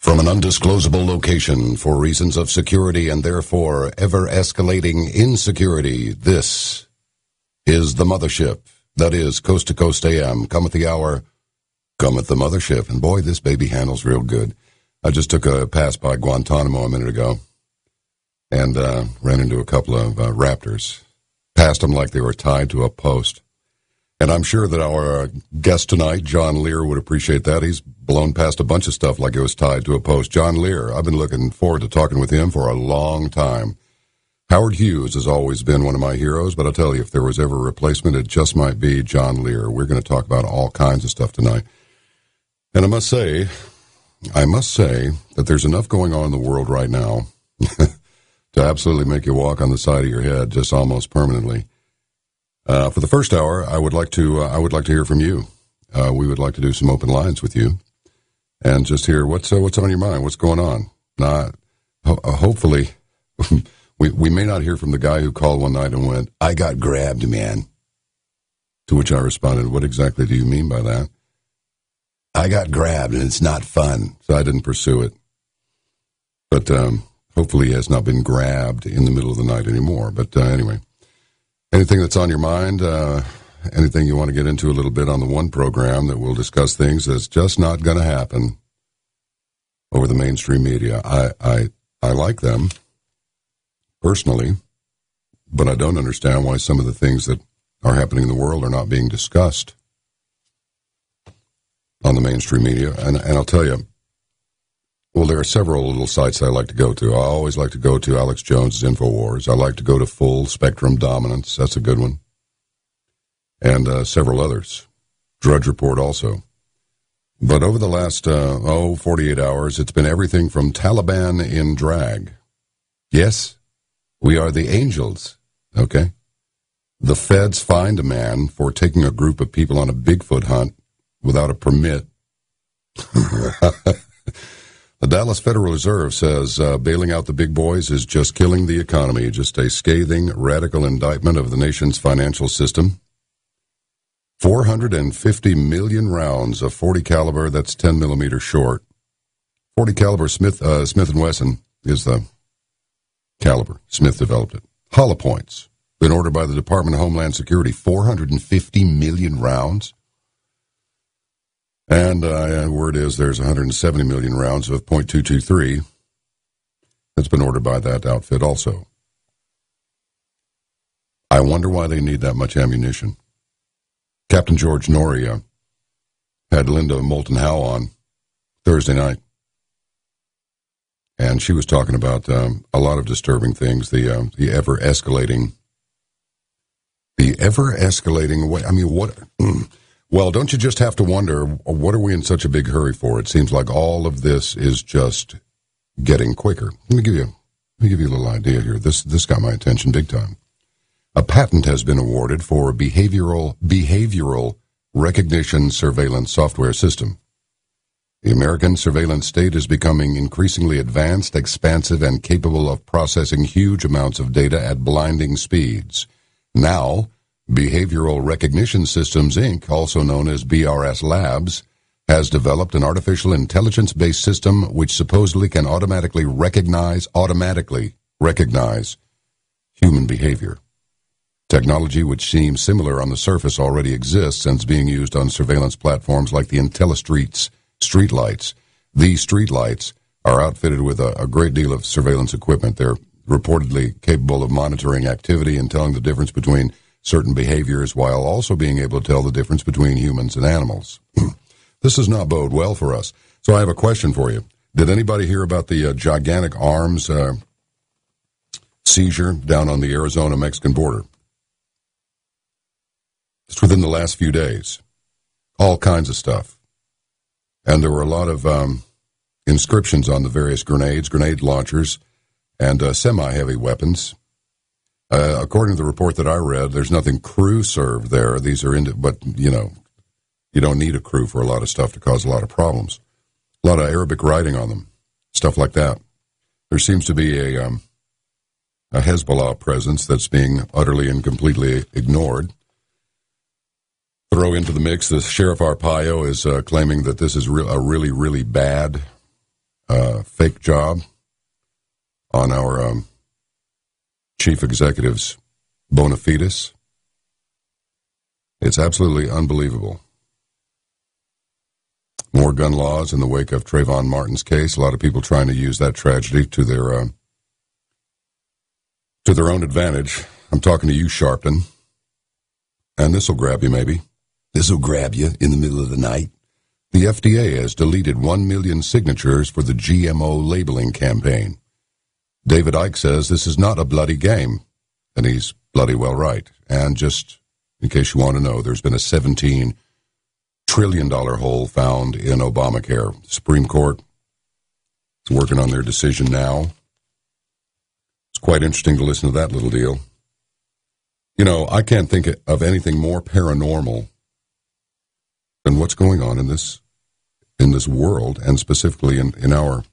From an undisclosable location for reasons of security and therefore ever escalating insecurity, this is the mothership. That is Coast to Coast AM. Cometh the hour, cometh the mothership. And boy, this baby handles real good. I just took a pass by Guantanamo a minute ago and uh, ran into a couple of uh, raptors. Passed them like they were tied to a post. And I'm sure that our uh, guest tonight, John Lear, would appreciate that. He's blown past a bunch of stuff like it was tied to a post. John Lear, I've been looking forward to talking with him for a long time. Howard Hughes has always been one of my heroes, but I'll tell you, if there was ever a replacement, it just might be John Lear. We're going to talk about all kinds of stuff tonight. And I must say, I must say that there's enough going on in the world right now to absolutely make you walk on the side of your head just almost permanently. Uh, for the first hour, I would like to uh, I would like to hear from you. Uh, we would like to do some open lines with you, and just hear what's uh, what's on your mind, what's going on. Not ho- uh, hopefully, we we may not hear from the guy who called one night and went, "I got grabbed, man." To which I responded, "What exactly do you mean by that?" I got grabbed, and it's not fun, so I didn't pursue it. But um, hopefully, he has not been grabbed in the middle of the night anymore. But uh, anyway. Anything that's on your mind? Uh, anything you want to get into a little bit on the one program that we'll discuss things that's just not going to happen over the mainstream media? I, I, I like them personally, but I don't understand why some of the things that are happening in the world are not being discussed on the mainstream media. And, and I'll tell you, well, there are several little sites I like to go to. I always like to go to Alex Jones's InfoWars. I like to go to Full Spectrum Dominance. That's a good one. And uh, several others. Drudge Report also. But over the last, uh, oh, 48 hours, it's been everything from Taliban in drag. Yes, we are the angels, okay? The feds fined a man for taking a group of people on a Bigfoot hunt without a permit. The Dallas Federal Reserve says uh, bailing out the big boys is just killing the economy, just a scathing, radical indictment of the nation's financial system. 450 million rounds of 40 caliber, that's 10 millimeter short. 40 caliber Smith, uh, Smith & Wesson is the caliber. Smith developed it. Hollow points, been ordered by the Department of Homeland Security. 450 million rounds. And uh, word is there's 170 million rounds of .223 that's been ordered by that outfit also. I wonder why they need that much ammunition. Captain George Noory had Linda Moulton Howe on Thursday night. And she was talking about um, a lot of disturbing things, the uh, the ever escalating, the ever escalating way. I mean, what Well, don't you just have to wonder what are we in such a big hurry for? It seems like all of this is just getting quicker. Let me give you let me give you a little idea here. This this got my attention big time. A patent has been awarded for behavioral behavioral recognition surveillance software system. The American surveillance state is becoming increasingly advanced, expansive, and capable of processing huge amounts of data at blinding speeds. Now, Behavioral Recognition Systems, Inc., also known as BRS Labs, has developed an artificial intelligence based system which supposedly can automatically recognize, automatically recognize human behavior. Technology which seems similar on the surface already exists and is being used on surveillance platforms like the IntelliStreet's streetlights. These streetlights are outfitted with a, a great deal of surveillance equipment. They're reportedly capable of monitoring activity and telling the difference between certain behaviors while also being able to tell the difference between humans and animals. this does not bode well for us. So I have a question for you. Did anybody hear about the uh, gigantic arms uh, seizure down on the Arizona Mexican border? Just within the last few days. All kinds of stuff. And there were a lot of um, inscriptions on the various grenades, grenade launchers, and uh, semi heavy weapons uh, according to the report that I read, there's nothing crew served there. These are, into, but you know, you don't need a crew for a lot of stuff to cause a lot of problems. A lot of Arabic writing on them, stuff like that. There seems to be a um, a Hezbollah presence that's being utterly and completely ignored. Throw into the mix, the Sheriff Arpaio is uh, claiming that this is re- a really, really bad uh, fake job on our um, chief executive's bona fides. It's absolutely unbelievable. More gun laws in the wake of Trayvon Martin's case. A lot of people trying to use that tragedy to their uh, to their own advantage. I'm talking to you, Sharpton, and this will grab you. Maybe this will grab you in the middle of the night. The FDA has deleted 1 million signatures for the GMO labeling campaign. David Icke says this is not a bloody game, and he's bloody well right. And just in case you want to know, there's been a 17 trillion dollar hole found in Obamacare. The Supreme Court is working on their decision now. It's quite interesting to listen to that little deal. You know, I can't think of anything more paranormal than what's going on in this in this world and specifically in, in our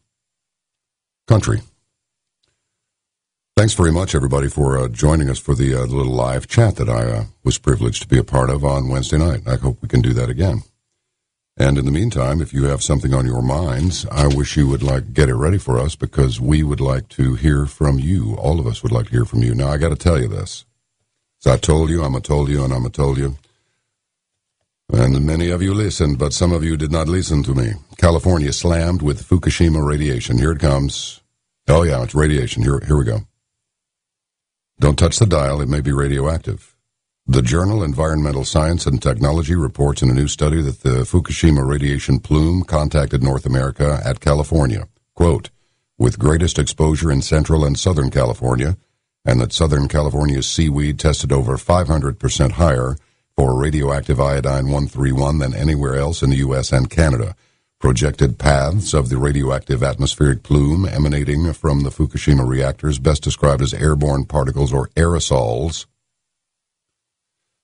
country. Thanks very much, everybody, for uh, joining us for the, uh, little live chat that I uh, was privileged to be a part of on Wednesday night. I hope we can do that again. And in the meantime, if you have something on your minds, I wish you would like get it ready for us because we would like to hear from you. All of us would like to hear from you. Now, I got to tell you this. As I told you, I'm a told you, and I'm a told you. And many of you listened, but some of you did not listen to me. California slammed with Fukushima radiation. Here it comes. Oh yeah, it's radiation. Here, here we go. Don't touch the dial. It may be radioactive. The journal Environmental Science and Technology reports in a new study that the Fukushima radiation plume contacted North America at California, quote, with greatest exposure in central and southern California, and that Southern California's seaweed tested over 500% higher for radioactive iodine 131 than anywhere else in the U.S. and Canada. Projected paths of the radioactive atmospheric plume emanating from the Fukushima reactors, best described as airborne particles or aerosols.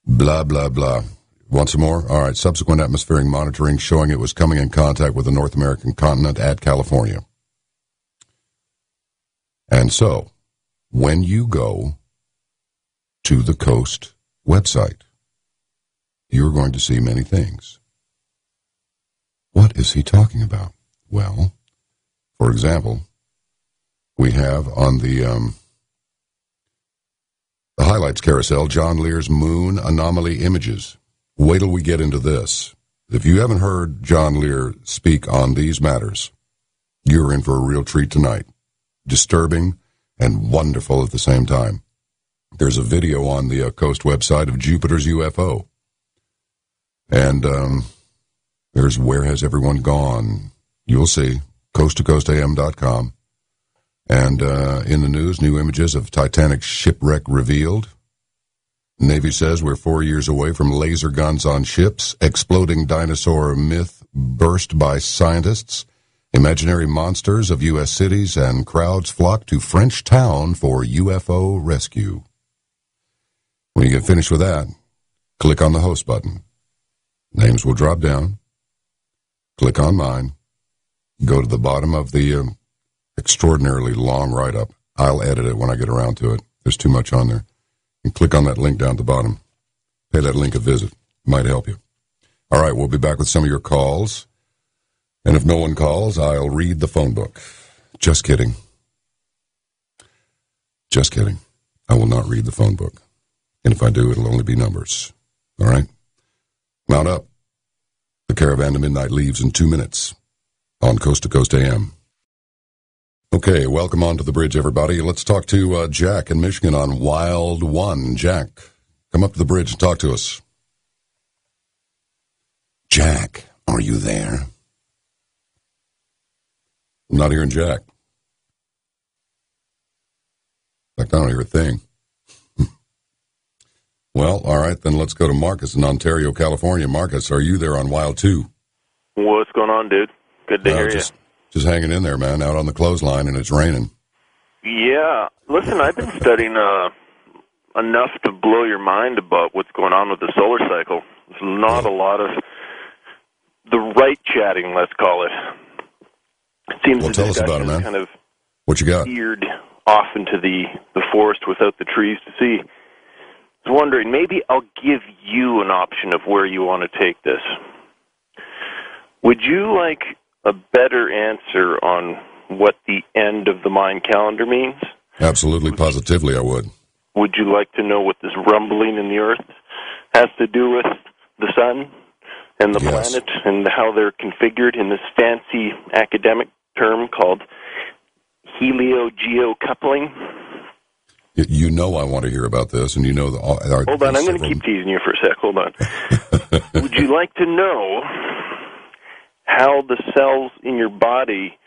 Blah, blah, blah. Want some more? All right. Subsequent atmospheric monitoring showing it was coming in contact with the North American continent at California. And so, when you go to the Coast website, you're going to see many things. What is he talking about? Well, for example, we have on the um, the highlights carousel John Lear's moon anomaly images. Wait till we get into this. If you haven't heard John Lear speak on these matters, you're in for a real treat tonight. Disturbing and wonderful at the same time. There's a video on the uh, Coast website of Jupiter's UFO. And um, there's Where Has Everyone Gone? You'll see. CoastToCoastAM.com. And uh, in the news, new images of Titanic shipwreck revealed. Navy says we're four years away from laser guns on ships, exploding dinosaur myth burst by scientists, imaginary monsters of U.S. cities, and crowds flock to French town for UFO rescue. When you get finished with that, click on the host button. Names will drop down. Click on mine. Go to the bottom of the uh, extraordinarily long write up. I'll edit it when I get around to it. There's too much on there. And click on that link down at the bottom. Pay that link a visit. It might help you. All right, we'll be back with some of your calls. And if no one calls, I'll read the phone book. Just kidding. Just kidding. I will not read the phone book. And if I do, it'll only be numbers. All right? Mount up. The caravan to midnight leaves in two minutes on Coast to Coast AM. Okay, welcome on to the bridge, everybody. Let's talk to uh, Jack in Michigan on Wild One. Jack, come up to the bridge and talk to us. Jack, are you there? I'm not hearing Jack. In fact, I don't hear a thing. Well, all right, then let's go to Marcus in Ontario, California. Marcus, are you there on Wild 2? What's going on, dude? Good to Uh, hear just, Just hanging in there, man, out on the clothesline and it's raining. Yeah. Listen, I've been studying uh, enough to blow your mind about what's going on with the solar cycle. There's not a lot of the right chatting, let's call it. It seems Well, tell us about it, man. kind of What you got? veered off into the, the forest without the trees to see. I was wondering, maybe I'll give you an option of where you want to take this. Would you like a better answer on what the end of the Mayan calendar means? Absolutely, positively, I would. Would you like to know what this rumbling in the earth has to do with the sun and the Yes. planet and how they're configured in this fancy academic term called heliogeocoupling? You know I want to hear about this, and you know the. Uh, our, Hold on, I'm going to keep teasing you for a sec. Hold on. Would you like to know how the cells in your body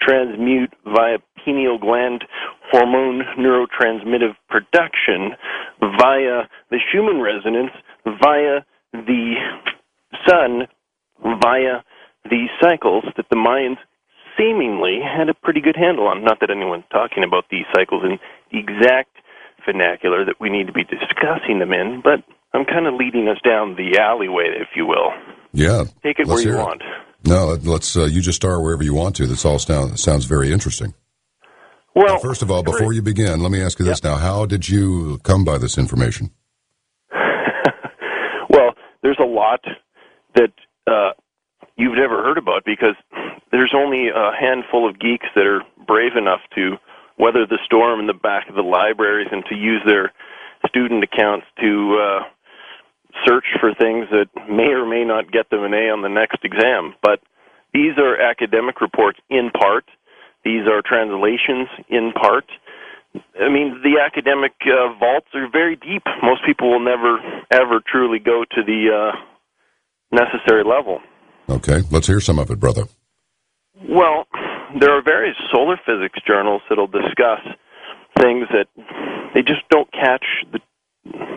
transmute via pineal gland hormone neurotransmitter production via the Schumann resonance via the sun via the cycles that the Mayans seemingly had a pretty good handle on. Not that anyone's talking about these cycles in the exact vernacular that we need to be discussing them in, but I'm kind of leading us down the alleyway, if you will. Yeah. Take it where you it. want. No, let's. Uh, you just start wherever you want to. This all sound, sounds very interesting. Well, First of all, before you begin, let me ask you this now: How did you come by this information? well, there's a lot that uh, you've never heard about because there's only a handful of geeks that are brave enough to weather the storm in the back of the libraries and to use their student accounts to uh, search for things that may or may not get them an A on the next exam. But these are academic reports in part. These are translations in part. I mean, the academic uh, vaults are very deep. Most people will never, ever truly go to the uh, necessary level. Okay, let's hear some of it, brother. Well, there are various solar physics journals that'll discuss things that they just don't catch the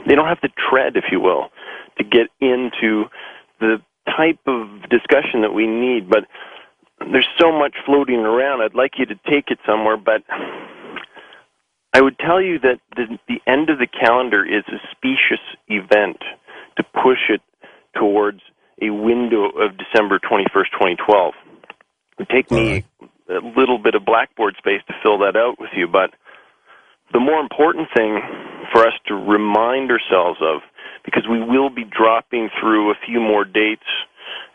they don't have the tread, if you will, to get into the type of discussion that we need. But there's so much floating around. I'd like you to take it somewhere, but I would tell you that the, the end of the calendar is a specious event to push it towards a window of December 21st, 2012. It would take me a little bit of blackboard space to fill that out with you, but the more important thing for us to remind ourselves of, because we will be dropping through a few more dates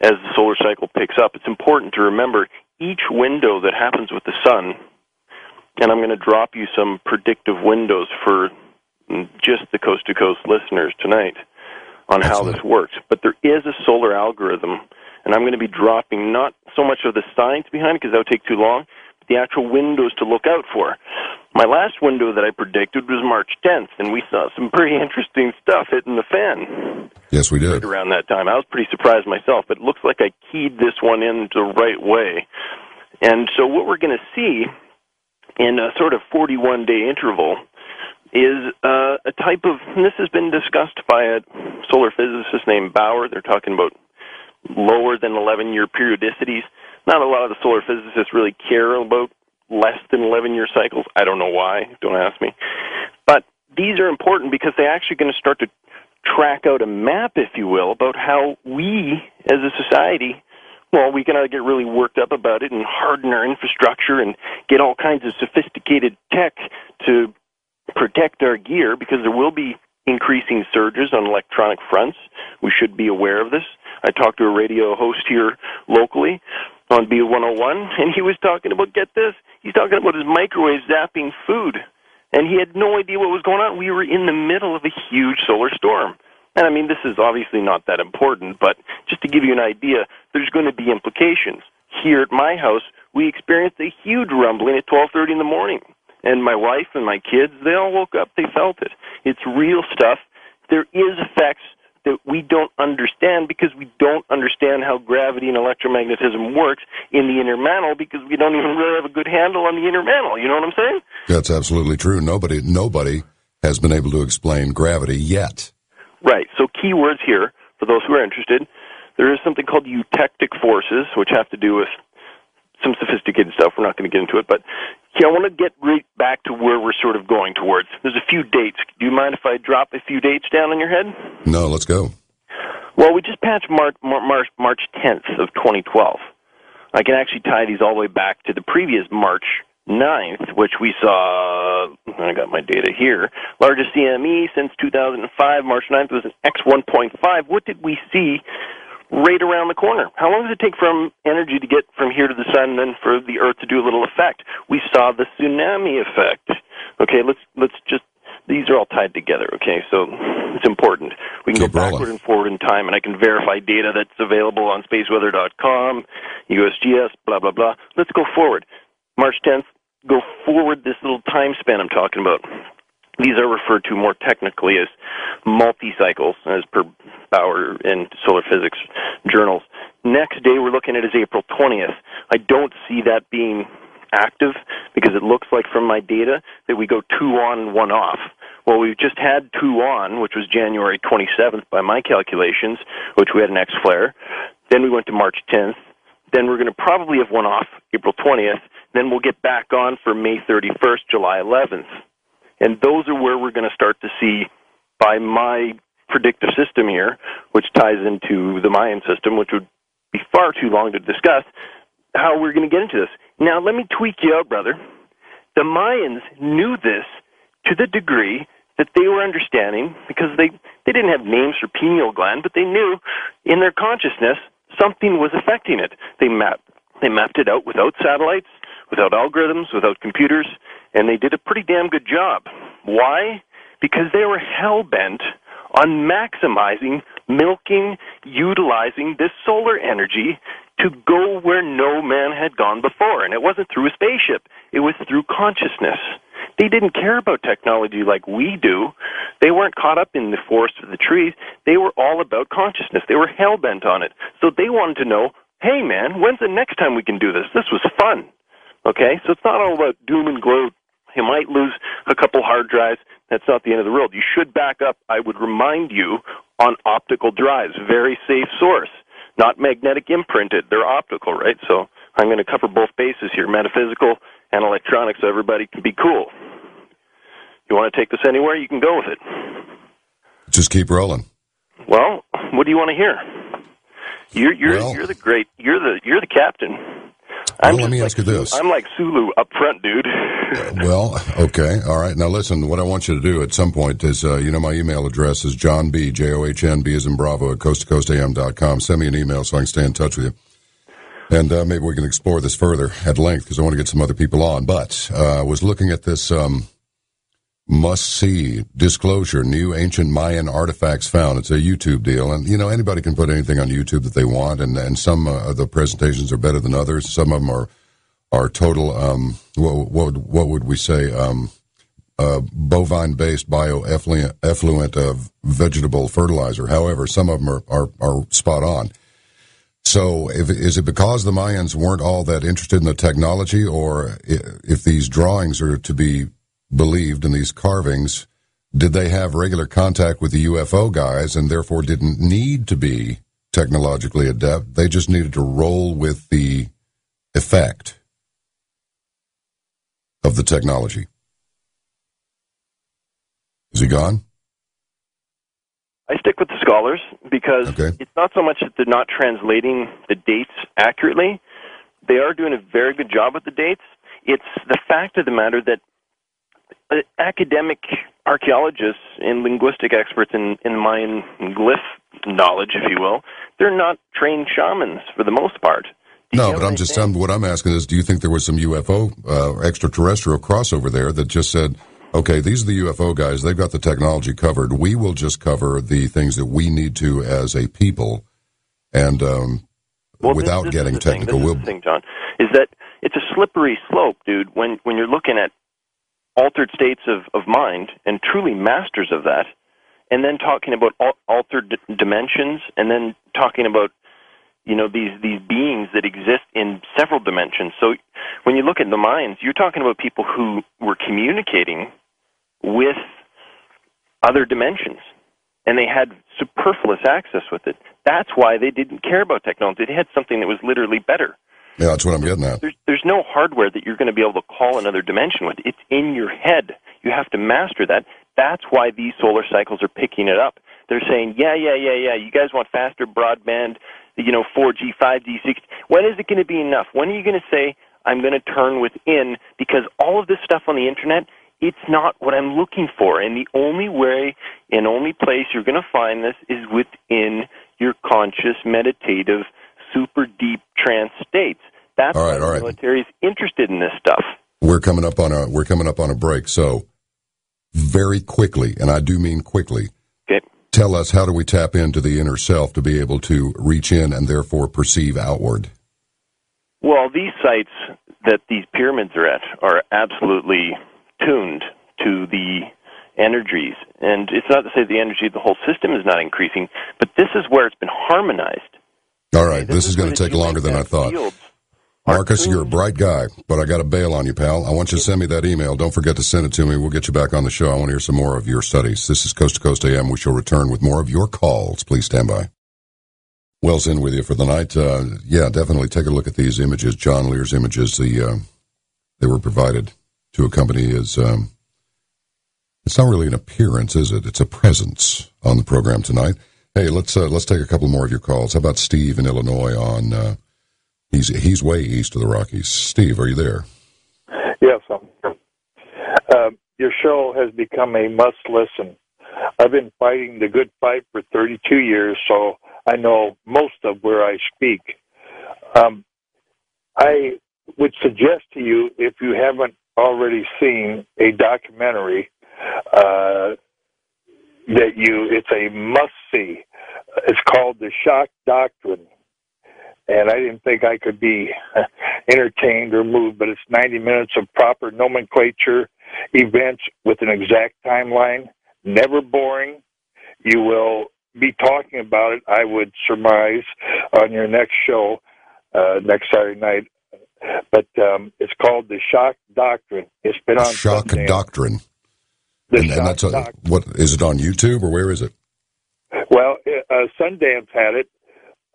as the solar cycle picks up, it's important to remember each window that happens with the sun, and I'm going to drop you some predictive windows for just the coast to coast listeners tonight on how this works. But there is a solar algorithm, and I'm going to be dropping not so much of the science behind it because that would take too long, but the actual windows to look out for. My last window that I predicted was March 10th, and we saw some pretty interesting stuff hitting the fan Yes, we did. around that time. I was pretty surprised myself, but it looks like I keyed this one in the right way. And so what we're going to see in a sort of 41 day interval is uh, a type of, and this has been discussed by a solar physicist named Bauer. They're talking about lower than 11 year periodicities. Not a lot of the solar physicists really care about less than 11 year cycles. I don't know why. Don't ask me. But these are important because they're actually going to start to track out a map, if you will, about how we as a society, well, we can get really worked up about it and harden our infrastructure and get all kinds of sophisticated tech to protect our gear because there will be increasing surges on electronic fronts. We should be aware of this. I talked to a radio host here locally on B101, and he was talking about, get this, he's talking about his microwave zapping food and he had no idea what was going on. We were in the middle of a huge solar storm. And I mean, this is obviously not that important, but just to give you an idea, there's going to be implications. Here at my house, we experienced a huge rumbling at 12:30 in the morning, and my wife and my kids, they all woke up, they felt it. It's real stuff. There is effects that we don't understand because we don't understand how gravity and electromagnetism works in the inner mantle because we don't even really have a good handle on the inner mantle. You know what I'm saying? That's absolutely true. Nobody, nobody has been able to explain gravity yet. Right. So key words here for those who are interested. There is something called eutectic forces, which have to do with some sophisticated stuff. We're not going to get into it, but yeah, I want to get right back to where we're sort of going towards. There's a few dates. Do you mind if I drop a few dates down on your head? No, let's go. Well, we just passed March, March, March 10th of 2012. I can actually tie these all the way back to the previous March 9th, which we saw, I got my data here, largest CME since 2005. March 9th was an X1.5. What did we see right around the corner. How long does it take from energy to get from here to the sun and then for the earth to do a little effect? We saw the tsunami effect. Okay, let's let's just these are all tied together, okay? So it's important. We can Keep go backward rolling. and forward in time and I can verify data that's available on spaceweather.com, USGS, blah blah blah. Let's go forward. March 10th, go forward this little time span I'm talking about. These are referred to more technically as multi-cycles, as per Bauer and Solar Physics journals. Next day we're looking at is April 20th. I don't see that being active because it looks like from my data that we go two on one off. Well, we've just had two on, which was January 27th by my calculations, which we had an X flare. Then we went to March 10th. Then we're going to probably have one off April 20th. Then we'll get back on for May 31st, July 11th. And those are where we're going to start to see, by my predictive system here, which ties into the Mayan system, which would be far too long to discuss, how we're going to get into this. Now, let me tweak you out, brother. The Mayans knew this to the degree that they were understanding because they, they didn't have names for pineal gland, but they knew in their consciousness something was affecting it. They mapped, they mapped it out without satellites, without algorithms, without computers, and they did a pretty damn good job. Why? Because they were hell bent on maximizing, milking, utilizing this solar energy to go where no man had gone before. And it wasn't through a spaceship, it was through consciousness. They didn't care about technology like we do. They weren't caught up in the forest or the trees. They were all about consciousness. They were hell bent on it. So they wanted to know hey, man, when's the next time we can do this? This was fun. Okay? So it's not all about doom and gloom. You might lose a couple hard drives. That's not the end of the world. You should back up, I would remind you, on optical drives. Very safe source. Not magnetic imprinted. They're optical, right? So I'm going to cover both bases here metaphysical and electronics so everybody can be cool. You want to take this anywhere? You can go with it. Just keep rolling. Well, what do you want to hear? You're you're Well- you're the great. You're the you're the captain. Well, let me like ask you this. I'm like Sulu up front, dude. Well, okay, all right. Now listen, what I want you to do at some point is, uh, you know, my email address is John B J O H N B as in Bravo at coast to coast am dot com. Send me an email so I can stay in touch with you, and uh, maybe we can explore this further at length because I want to get some other people on. But uh, I was looking at this um, must see disclosure: new ancient Mayan artifacts found. It's a YouTube deal, and you know anybody can put anything on YouTube that they want, and and some uh, of the presentations are better than others. Some of them are are total um, what, what what would we say um, uh, bovine based bioeffluent effluent of vegetable fertilizer. However, some of them are, are, are spot on. So, if, is it because the Mayans weren't all that interested in the technology, or if these drawings are to be believed in these carvings, did they have regular contact with the UFO guys and therefore didn't need to be technologically adept? They just needed to roll with the effect of the technology. Is he gone? I stick with the scholars because Okay. it's not so much that they're not translating the dates accurately. They are doing a very good job with the dates. It's the fact of the matter that academic archaeologists and linguistic experts in, in Mayan glyph knowledge, if you will, they're not trained shamans for the most part. No, but I'm just? I'm, what I'm asking is, do you think there was some UFO uh, extraterrestrial crossover there that just said, okay, these are the UFO guys. They've got the technology covered. We will just cover the things that we need to as a people, and um, Well, without this is getting the thing. technical, This we'll is thing, John, is that it's a slippery slope, dude. When when you're looking at altered states of, of mind and truly masters of that, and then talking about al- altered d- dimensions, and then talking about you know these these beings that exist in several dimensions. So when you look at the minds, you're talking about people who were communicating with other dimensions and they had superfluous access with it. That's why they didn't care about technology. They had something that was literally better. Yeah, that's what I'm getting at. There's there's no hardware that you're going to be able to call another dimension with. It's in your head. You have to master that. That's why these solar cycles are picking it up. They're saying, yeah, yeah, yeah, yeah. You guys want faster broadband, you know, 4G, 5G, 6G. When is it going to be enough? When are you going to say, I'm going to turn within? Because all of this stuff on the internet, it's not what I'm looking for. And the only way and only place you're going to find this is within your conscious, meditative, super deep trance states. That's all right, why all the right. military is interested in this stuff. We're coming up on a we're coming up on a break, so very quickly, and I do mean quickly. Okay. Tell us how do we tap into the inner self to be able to reach in and therefore perceive outward. Well, these sites that these pyramids are at are absolutely tuned to the energies. And it's not to say the energy of the whole system is not increasing, but this is where it's been harmonized. All right, This this, is going to take longer than I thought. fields Marcus, you're a bright guy, but I got to bail on you, pal. I want you to send me that email. Don't forget to send it to me. We'll get you back on the show. I want to hear some more of your studies. This is Coast to Coast AM. We shall return with more of your calls. Please stand by. Wells in with you for the night. Uh, yeah, definitely take a look at these images. John Lear's images. The uh, they were provided to accompany his. Um, it's not really an appearance, is it? It's a presence on the program tonight. Hey, let's uh, let's take a couple more of your calls. How about Steve in Illinois? On uh, he's he's way east of the Rockies. Steve, are you there? Yes, I'm. Uh, your show has become a must listen. I've been fighting the good fight for 32 years, so I know most of where I speak. Um, I would suggest to you, if you haven't already seen a documentary, uh, that you it's a must see. It's called The Shock Doctrine. And I didn't think I could be entertained or moved, but it's 90 minutes of proper nomenclature, events with an exact timeline, never boring. You will be talking about it, I would surmise, on your next show, uh, next Saturday night. But um, it's called The Shock Doctrine. It's been on Shock Sundance. Doctrine. And, and that's a, what is it on YouTube or where is it? Well, uh, Sundance had it.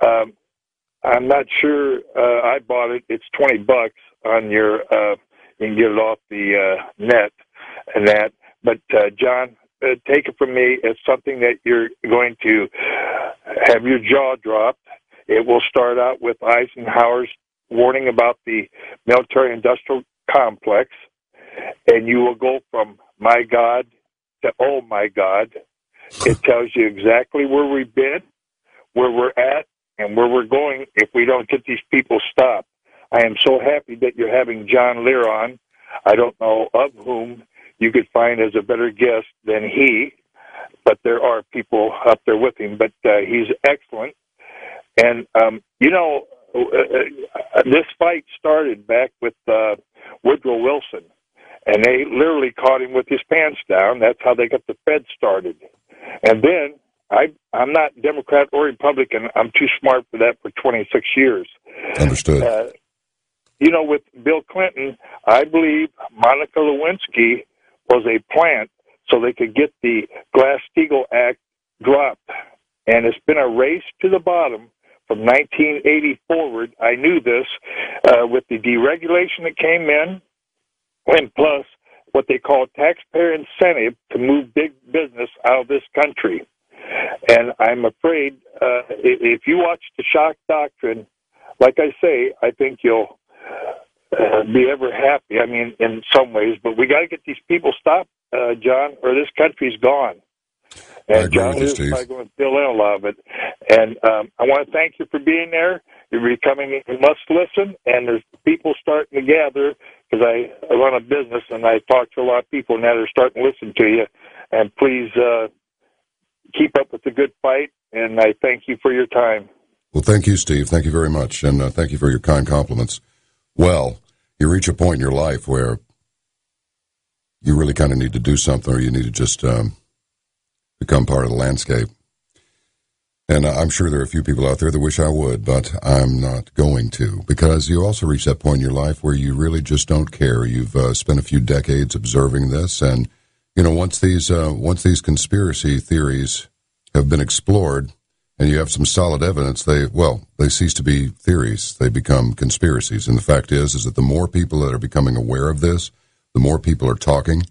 Um, I'm not sure. Uh, I bought it. It's twenty bucks on your. Uh, you can get it off the uh, net and that. But uh, John, uh, take it from me. It's something that you're going to have your jaw dropped. It will start out with Eisenhower's warning about the military-industrial complex, and you will go from "My God" to "Oh my God." It tells you exactly where we've been, where we're at, and where we're going if we don't get these people stopped. I am so happy that you're having John Lear on. I don't know of whom you could find as a better guest than he, but there are people up there with him. But uh, he's excellent. And, um, you know, uh, uh, this fight started back with uh, Woodrow Wilson, and they literally caught him with his pants down. That's how they got the Fed started. And then I I'm not Democrat or Republican. I'm too smart for that for 26 years. Understood. Uh, you know, with Bill Clinton, I believe Monica Lewinsky was a plant so they could get the Glass-Steagall Act dropped. And it's been a race to the bottom from 1980 forward. I knew this uh, with the deregulation that came in, and plus what they call taxpayer incentive to move big business out of this country. And I'm afraid uh, if you watch the shock doctrine, like I say, I think you'll uh, be ever happy. I mean, in some ways, but we got to get these people stopped, uh, John, or this country's gone. And John Lear's Steve. probably going to fill in a lot of it. And um, I want to thank you for being there. You're becoming a must listen, and there's people starting to gather because I, run a business and I talk to a lot of people, and now they're starting to listen to you. And please uh, keep up with the good fight, and I thank you for your time. Well, thank you, Steve. Thank you very much, and uh, thank you for your kind compliments. Well, you reach a point in your life where you really kind of need to do something, or you need to just um, become part of the landscape. And I'm sure there are a few people out there that wish I would, but I'm not going to because you also reach that point in your life where you really just don't care. You've uh, spent a few decades observing this, and you know once these uh, once these conspiracy theories have been explored, and you have some solid evidence, they well they cease to be theories; they become conspiracies. And the fact is, is that the more people that are becoming aware of this, the more people are talking.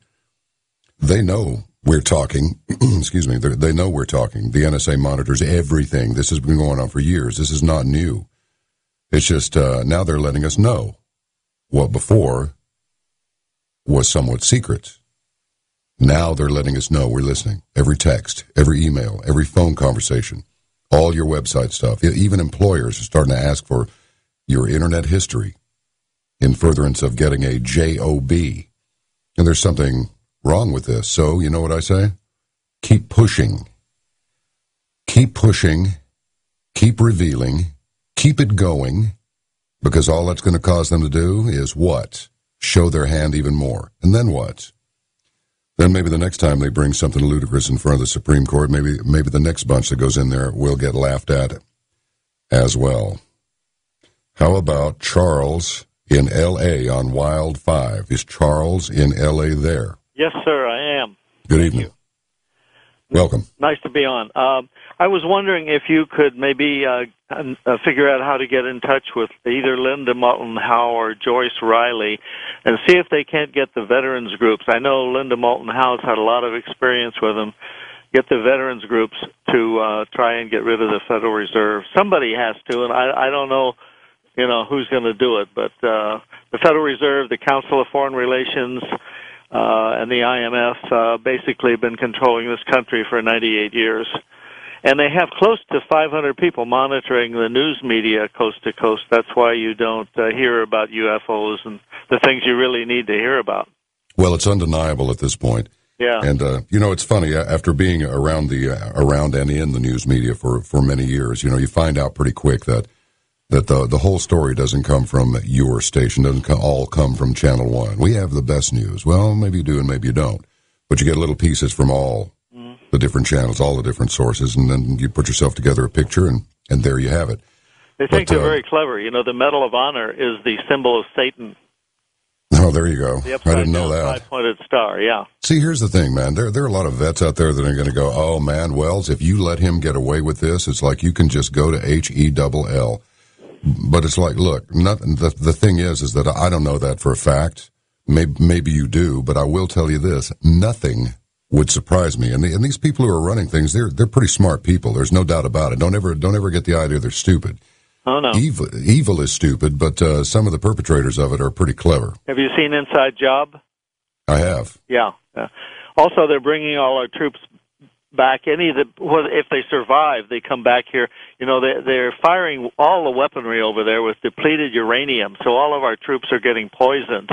They know we're talking. excuse me. They know we're talking. The NSA monitors everything. This has been going on for years. This is not new. It's just uh, now they're letting us know what before was somewhat secret. Now they're letting us know we're listening. Every text, every email, every phone conversation. All your website stuff. Even employers are starting to ask for your internet history in furtherance of getting a job. And there's something wrong with this. So you know what I say? Keep pushing. Keep pushing. Keep revealing. Keep it going. Because all that's going to cause them to do is what? Show their hand even more. And then what? Then maybe the next time they bring something ludicrous in front of the Supreme Court, maybe maybe the next bunch that goes in there will get laughed at as well. How about Charles in L.A. on Wild Five? Is Charles in L.A. there? Yes, sir, I am. Good evening. Welcome. Nice to be on. Um, I was wondering if you could maybe uh, uh, figure out how to get in touch with either Linda Moulton Howe or Joyce Riley and see if they can't get the veterans groups. I know Linda Moulton Howe's had a lot of experience with them. Get the veterans groups to uh, try and get rid of the Federal Reserve. Somebody has to, and I, I don't know, you know, who's going to do it. But uh, the Federal Reserve, the Council of Foreign Relations, uh, and the IMF uh, basically been controlling this country for 98 years. And they have close to 500 people monitoring the news media coast to coast. That's why you don't uh, hear about UFOs and the things you really need to hear about. Well, it's undeniable at this point. Yeah. And uh, you know, it's funny after being around the uh, around and in the news media for for many years. You know, you find out pretty quick that that the the whole story doesn't come from your station. Doesn't all come from Channel One. We have the best news. Well, maybe you do, and maybe you don't. But you get little pieces from all the different channels, all the different sources, and then you put yourself together a picture, and and there you have it. They think But, they're uh, very clever. You know, the Medal of Honor is the symbol of Satan. Oh, there you go. The I didn't know that. five-pointed star. Yeah. See, here's the thing, man. There, there are a lot of vets out there that are going to go, "Oh man, Wells, if you let him get away with this, it's like you can just go to H E double L." But it's like, look, not, the the thing is, is that I don't know that for a fact. Maybe, maybe you do, but I will tell you this: nothing would surprise me. And, the, and these people who are running things, they're they're pretty smart people. There's no doubt about it. Don't ever don't ever get the idea they're stupid. Oh no. Evil, evil is stupid, but uh, some of the perpetrators of it are pretty clever. Have you seen Inside Job? I have. Yeah. yeah. Also, they're bringing all our troops back. Any of the if they survive, they come back here. You know, they they're firing all the weaponry over there with depleted uranium, so all of our troops are getting poisoned.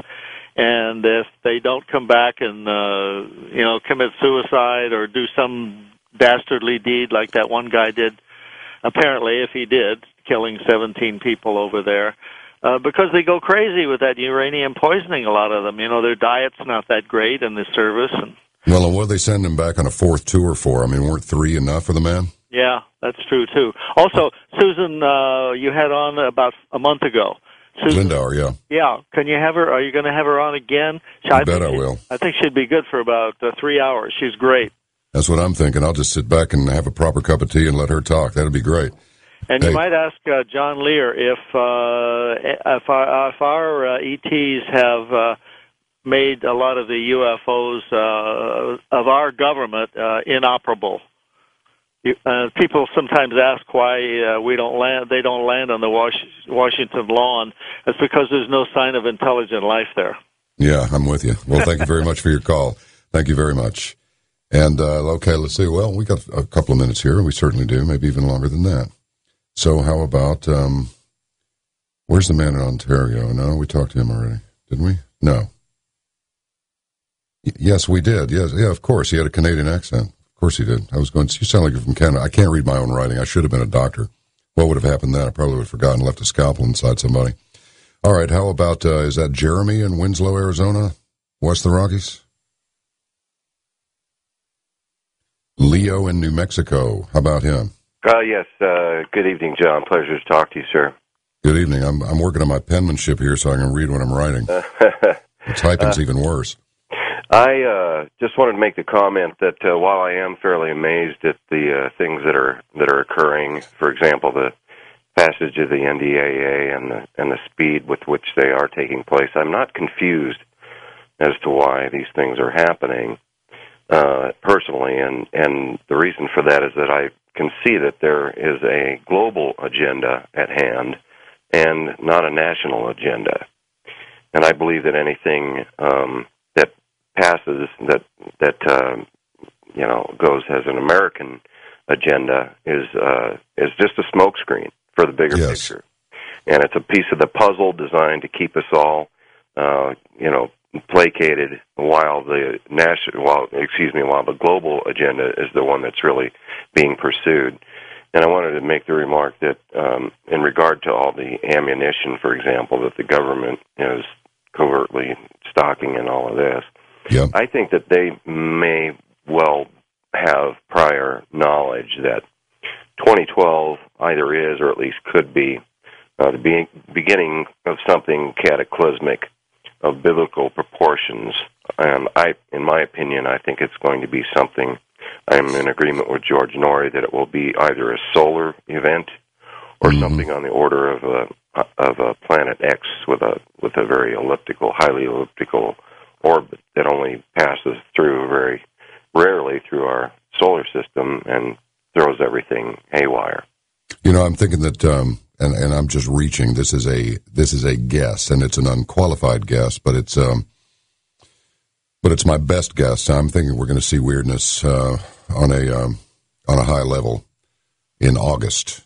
And if they don't come back and uh, you know commit suicide or do some dastardly deed like that one guy did, apparently, if he did, killing 17 people over there. Uh, because they go crazy with that uranium poisoning, a lot of them. You know, their diet's not that great in the service, and Well, and what did they send him back on a fourth tour for? I mean, weren't three enough for the man? Yeah, that's true too. Also, Susan, uh, you had on about a month ago. Susan, Lindauer, yeah. yeah, can you have her? Are you going to have her on again? I You bet I she- will. I think she'd be good for about uh, three hours. She's great, That's what I'm thinking. I'll just sit back and have a proper cup of tea and let her talk. That'd be great. and Hey. you might ask uh, John Lear if uh, if our, if our uh, ETs have. Made a lot of the UFOs uh, of our government uh, inoperable. Uh, people sometimes ask why uh, we don't land. They don't land on the Was- Washington lawn. It's because there's no sign of intelligent life there. Yeah, I'm with you. Well, thank you very much for your call. Thank you very much. And uh, okay, let's see. Well, we got a couple of minutes here. And we certainly do. Maybe even longer than that. So, how about um, where's the man in Ontario? No, we talked to him already, didn't we? No. Yes, we did. Yes, yeah, of course. He had a Canadian accent. Of course he did. I was going. You sound like you're from Canada. I can't read my own writing. I should have been a doctor. What would have happened then? I probably would have forgotten, and left a scalpel inside somebody. All right. How about uh, is that Jeremy in Winslow, Arizona, west of the Rockies? Leo in New Mexico. How about him? Uh, yes. Uh, good evening, John. Pleasure to talk to you, sir. Good evening. I'm I'm working on my penmanship here so I can read what I'm writing. The typing's even worse. I uh, just wanted to make the comment that uh, while I am fairly amazed at the uh, things that are that are occurring, for example, the passage of the NDAA and the and the speed with which they are taking place, I'm not confused as to why these things are happening uh, personally, and and the reason for that is that I can see that there is a global agenda at hand and not a national agenda. And I believe that anything um, passes that that um, you know goes as an American agenda is uh, is just a smokescreen for the bigger Yes. picture, and it's a piece of the puzzle designed to keep us all, uh, you know, placated while the national, while excuse me, while the global agenda is the one that's really being pursued. And I wanted to make the remark that, um, in regard to all the ammunition, for example, that the government is covertly stocking and all of this, Yeah. I think that they may well have prior knowledge that 2012 either is or at least could be uh, the be- beginning of something cataclysmic of biblical proportions. And I, in my opinion, I think it's going to be something. I'm in agreement with George Noory that it will be either a solar event or Mhm. something on the order of a of a planet X with a with a very elliptical, highly elliptical orbit that only passes through very rarely through our solar system and throws everything haywire. You know, I'm thinking that, um, and and I'm just reaching. This is a this is a guess, and it's an unqualified guess, but it's um, but it's my best guess. I'm thinking we're going to see weirdness uh, on a um, on a high level in August.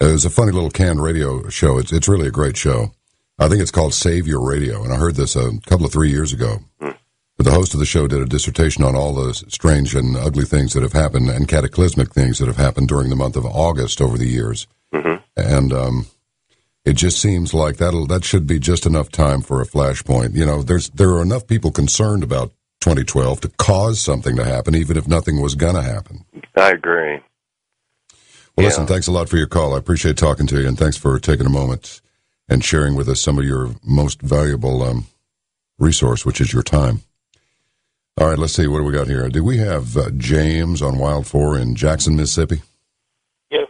It was a funny little canned radio show. It's it's really a great show. I think it's called Save Your Radio, and I heard this a couple of three years ago. But the host of the show did a dissertation on all the strange and ugly things that have happened and cataclysmic things that have happened during the month of August over the years. Mhm. And um, it just seems like that'll that should be just enough time for a flashpoint. You know, there's there are enough people concerned about 2012 to cause something to happen, even if nothing was gonna happen. I agree. Well, Yeah. listen, thanks a lot for your call. I appreciate talking to you, and thanks for taking a moment and sharing with us some of your most valuable um, resource, which is your time. All right, let's see. What do we got here? Do we have uh, James on Wild 4 in Jackson, Mississippi? Yes.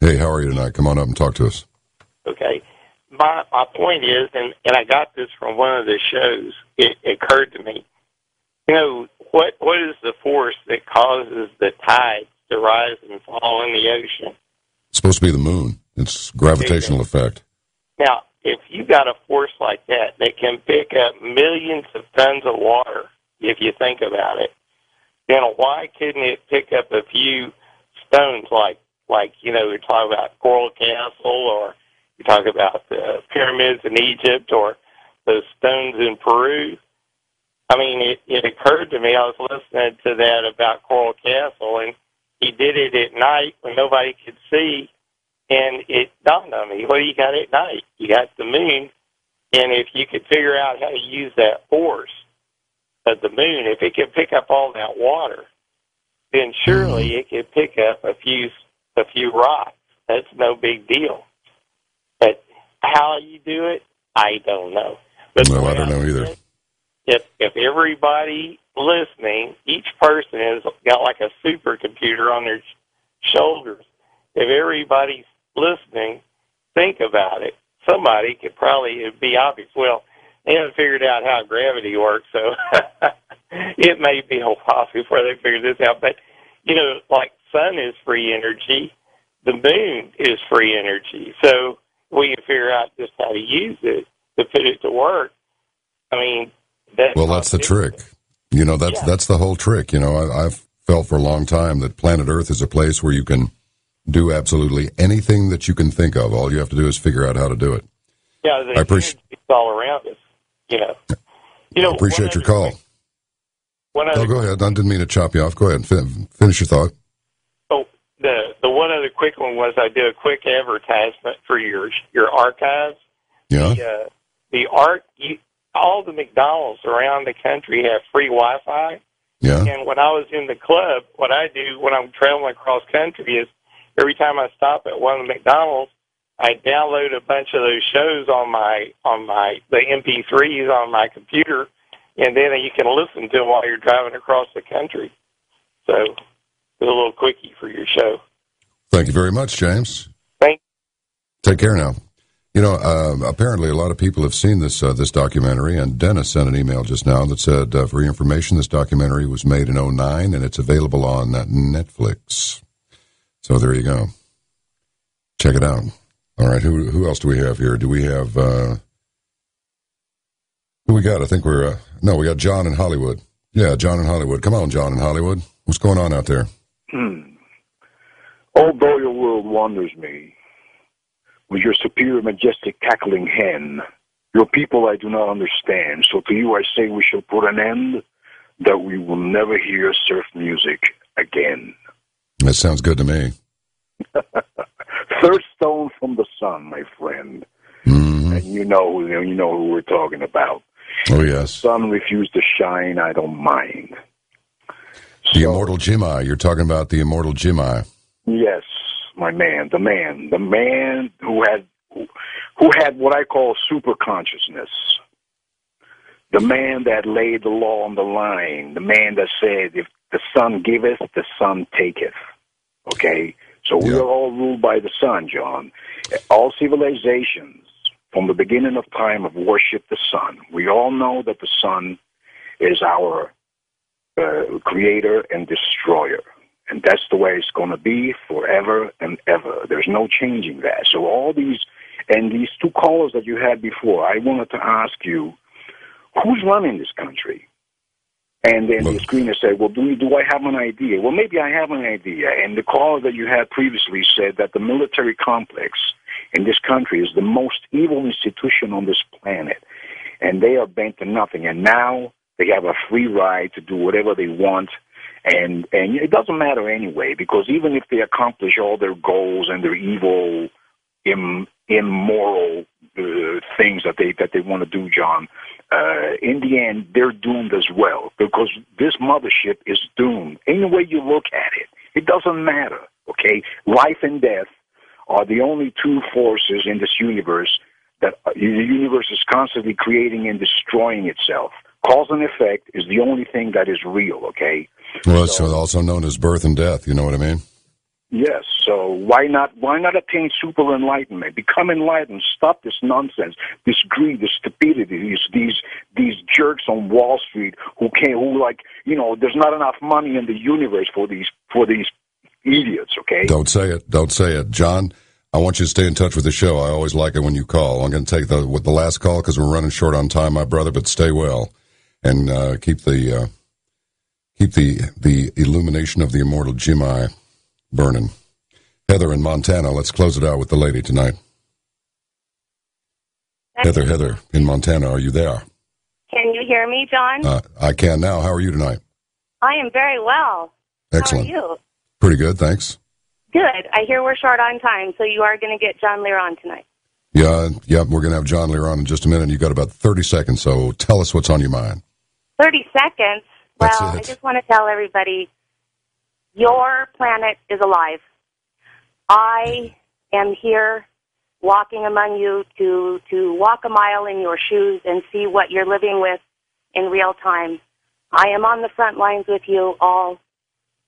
Hey, how are you tonight? Come on up and talk to us. Okay. My my point is, and and I got this from one of the shows. It, it occurred to me. You know what? What is the force that causes the tides to rise and fall in the ocean? It's supposed to be the moon. It's gravitational effect. Now, if you got a force like that that can pick up millions of tons of water, if you think about it, then why couldn't it pick up a few stones like like you know you're talking about Coral Castle or you talk about the pyramids in Egypt or those stones in Peru? I mean, it, it occurred to me. I was listening to that about Coral Castle, and he did it at night when nobody could see, and it dawned on me, what do you got at night? You got the moon, and if you could figure out how to use that force of the moon, if it could pick up all that water, then surely mm-hmm. it could pick up a few a few rocks. That's no big deal. But how you do it, I don't know. But No, I don't know either. If if everybody listening, each person has got like a supercomputer on their sh- shoulders. If everybody's listening, think about it. Somebody could probably it'd be obvious. Well, they haven't figured out how gravity works, so it may be a while before they figure this out. But you know, like sun is free energy, the moon is free energy. So we can figure out just how to use it to put it to work. I mean, that Well, that's the trick. You know, that's Yeah. that's the whole trick. You know, I, I've felt for a long time that planet Earth is a place where you can do absolutely anything that you can think of. All you have to do is figure out how to do it. Yeah, I appreciate- energy's all around us. You know. You know. I appreciate your call. quick- One other Oh, go ahead. I didn't mean to chop you off. Go ahead and fin- finish your thought. Oh, the the one other quick one was I did a quick advertisement for your your archives. Yeah. The, uh, the art, you, all the McDonald's around the country have free Wi-Fi. Yeah. And when I was in the club, what I do when I'm traveling across country is every time I stop at one of the McDonald's, I download a bunch of those shows on my on my the MP3s on my computer, and then you can listen to them while you're driving across the country. So it's a little quickie for your show. Thank you very much, James. Thank- Take care now. You know, um, apparently a lot of people have seen this uh, this documentary, and Dennis sent an email just now that said, uh, for your information, this documentary was made in 09 and it's available on uh, Netflix. So there you go. Check it out. All right, who who else do we have here? Do we have uh, who we got? I think we're uh, no, we got John in Hollywood. Yeah, John in Hollywood. Come on, John in Hollywood. What's going on out there? Hmm. Although your world wanders me, with your superior, majestic, cackling hen, your people I do not understand. So to you I say we shall put an end, that we will never hear surf music again. That sounds good to me. Third stone from the sun, my friend. Mm-hmm. And you know, you know who we're talking about. Oh, yes. Sun refused to shine, I don't mind. The immortal Jimi. You're talking about the immortal Jimi. Yes, my man, the man, the man who had who had what I call super consciousness. The man that laid the law on the line. The man that said, "If the sun giveth, the sun taketh." Okay, so we Yeah. are all ruled by the sun, John. All civilizations, from the beginning of time, have worshipped the sun. We all know that the sun is our uh, creator and destroyer. And that's the way it's going to be forever and ever. There's no changing that. So all these, and these two callers that you had before, I wanted to ask you, who's running this country? And then the screener said, well, do, do I have an idea? Well, maybe I have an idea. And the caller that you had previously said that the military complex in this country is the most evil institution on this planet. And they are bent to nothing. And now they have a free ride to do whatever they want. And, and it doesn't matter anyway, because even if they accomplish all their goals and their evil, Im, immoral uh, things that they that they want to do, John, uh, in the end they're doomed as well because this mothership is doomed. Any way you look at it, it doesn't matter. Okay, life and death are the only two forces in this universe that uh, the universe is constantly creating and destroying itself. Cause and effect is the only thing that is real. Okay. Well, it's also known as birth and death. You know what I mean? Yes. So why not? Why not attain super enlightenment? Become enlightened. Stop this nonsense, this greed, this stupidity, these these these jerks on Wall Street who can't, who like you know, there's not enough money in the universe for these for these idiots. Okay. Don't say it. Don't say it, John. I want you to stay in touch with the show. I always like it when you call. I'm going to take the with the last call because we're running short on time, my brother. But stay well and uh, keep the uh, keep the the illumination of the immortal Jimi burning. Heather in Montana. Let's close it out with the lady tonight. Heather, Heather in Montana. Are you there? Can you hear me, John? Uh, I can now. How are you tonight? I am very well. Excellent. How are you? Pretty good, thanks. Good. I hear we're short on time, so you are going to get John Lear on tonight. Yeah, yeah. We're going to have John Lear on in just a minute. You've got about thirty seconds, so tell us what's on your mind. 30 seconds. Well, I just want to tell everybody your planet is alive. I am here walking among you to, to walk a mile in your shoes and see what you're living with in real time. I am on the front lines with you all,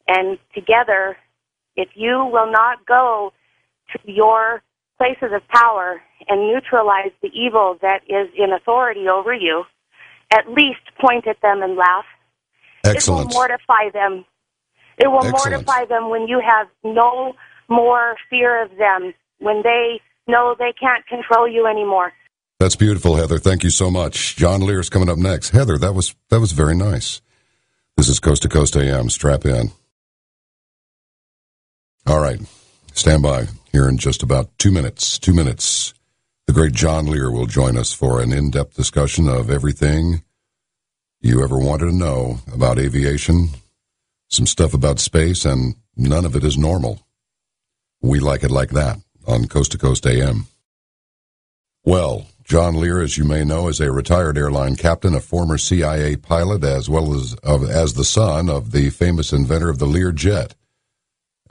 and together, if you will not go to your places of power and neutralize the evil that is in authority over you, at least point at them and laugh. Excellent. It will mortify them. It will Excellent. mortify them when you have no more fear of them, when they know they can't control you anymore. That's beautiful, Heather. Thank you so much. John Lear is coming up next. Heather, that was that was very nice. This is Coast to Coast AM. Strap in. All right, stand by here in just about two minutes. Two minutes. The great John Lear will join us for an in-depth discussion of everything you ever wanted to know about aviation, some stuff about space, and none of it is normal. We like it like that on Coast to Coast AM. Well, John Lear, as you may know, is a retired airline captain, a former CIA pilot, as well as of, as the son of the famous inventor of the Lear jet.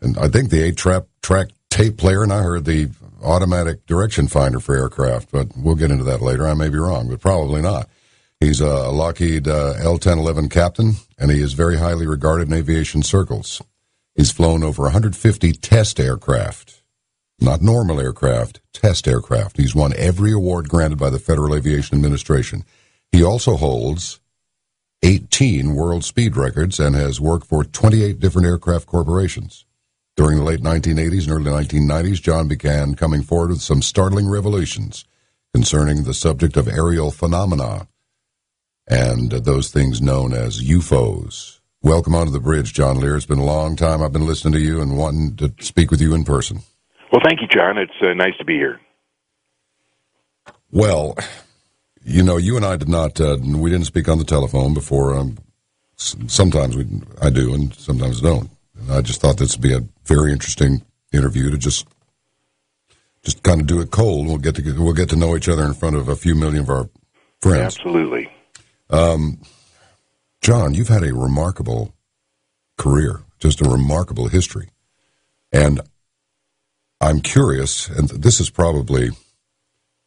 And I think the eight trap track tape player, and I heard the automatic direction finder for aircraft, but we'll get into that later. I may be wrong, but probably not. He's a Lockheed uh, L-1011 captain, and he is very highly regarded in aviation circles. He's flown over 150 test aircraft not normal aircraft, test aircraft. He's won every award granted by the Federal Aviation Administration. He also holds 18 world speed records and has worked for 28 different aircraft corporations. During the late 1980s and early 1990s, John began coming forward with some startling revelations concerning the subject of aerial phenomena and those things known as UFOs. Welcome onto the bridge, John Lear. It's been a long time I've been listening to you and wanting to speak with you in person. Well, thank you, John. It's uh, nice to be here. Well, you know, you and I did not, uh, we didn't speak on the telephone before. Um, sometimes we, I do, and sometimes don't. And I just thought this would be a very interesting interview to just, just kind of do it cold. We'll get to we'll get to know each other in front of a few million of our friends. Absolutely. Um, John, you've had a remarkable career, just a remarkable history. And I'm curious, and this is probably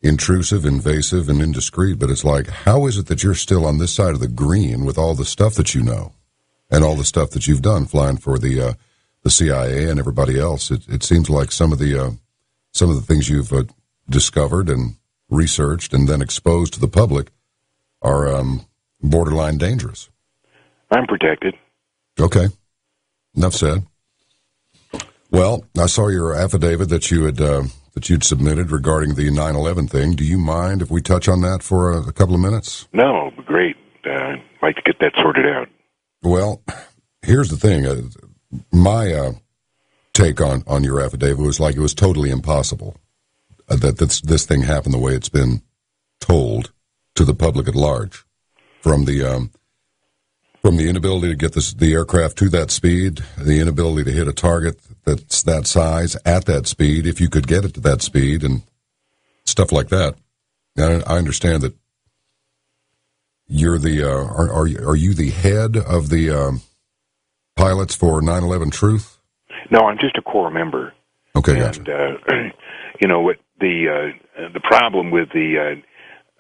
intrusive, invasive, and indiscreet, but it's like, how is it that you're still on this side of the green with all the stuff that you know and all the stuff that you've done flying for the, uh, the CIA and everybody else? It, it seems like some of the, uh, some of the things you've uh, discovered and researched and then exposed to the public are um, borderline dangerous. I'm protected. Okay. Enough said. Well, I saw your affidavit that you had uh, that you'd submitted regarding the 9/11 thing. Do you mind if we touch on that for a, a couple of minutes? No, great. Uh, I'd like to get that sorted out. Well, here's the thing. Uh, my uh, take on on your affidavit was like it was totally impossible uh, that this this thing happened the way it's been told to the public at large, from the um, from the inability to get this, the aircraft to that speed, the inability to hit a target that's that size at that speed, if you could get it to that speed, and stuff like that. I, I understand that you're the uh, are, are are you the head of the um, pilots for 9/11 Truth? No, I'm just a core member. Okay, and, gotcha. Uh, you know what the uh, the problem with the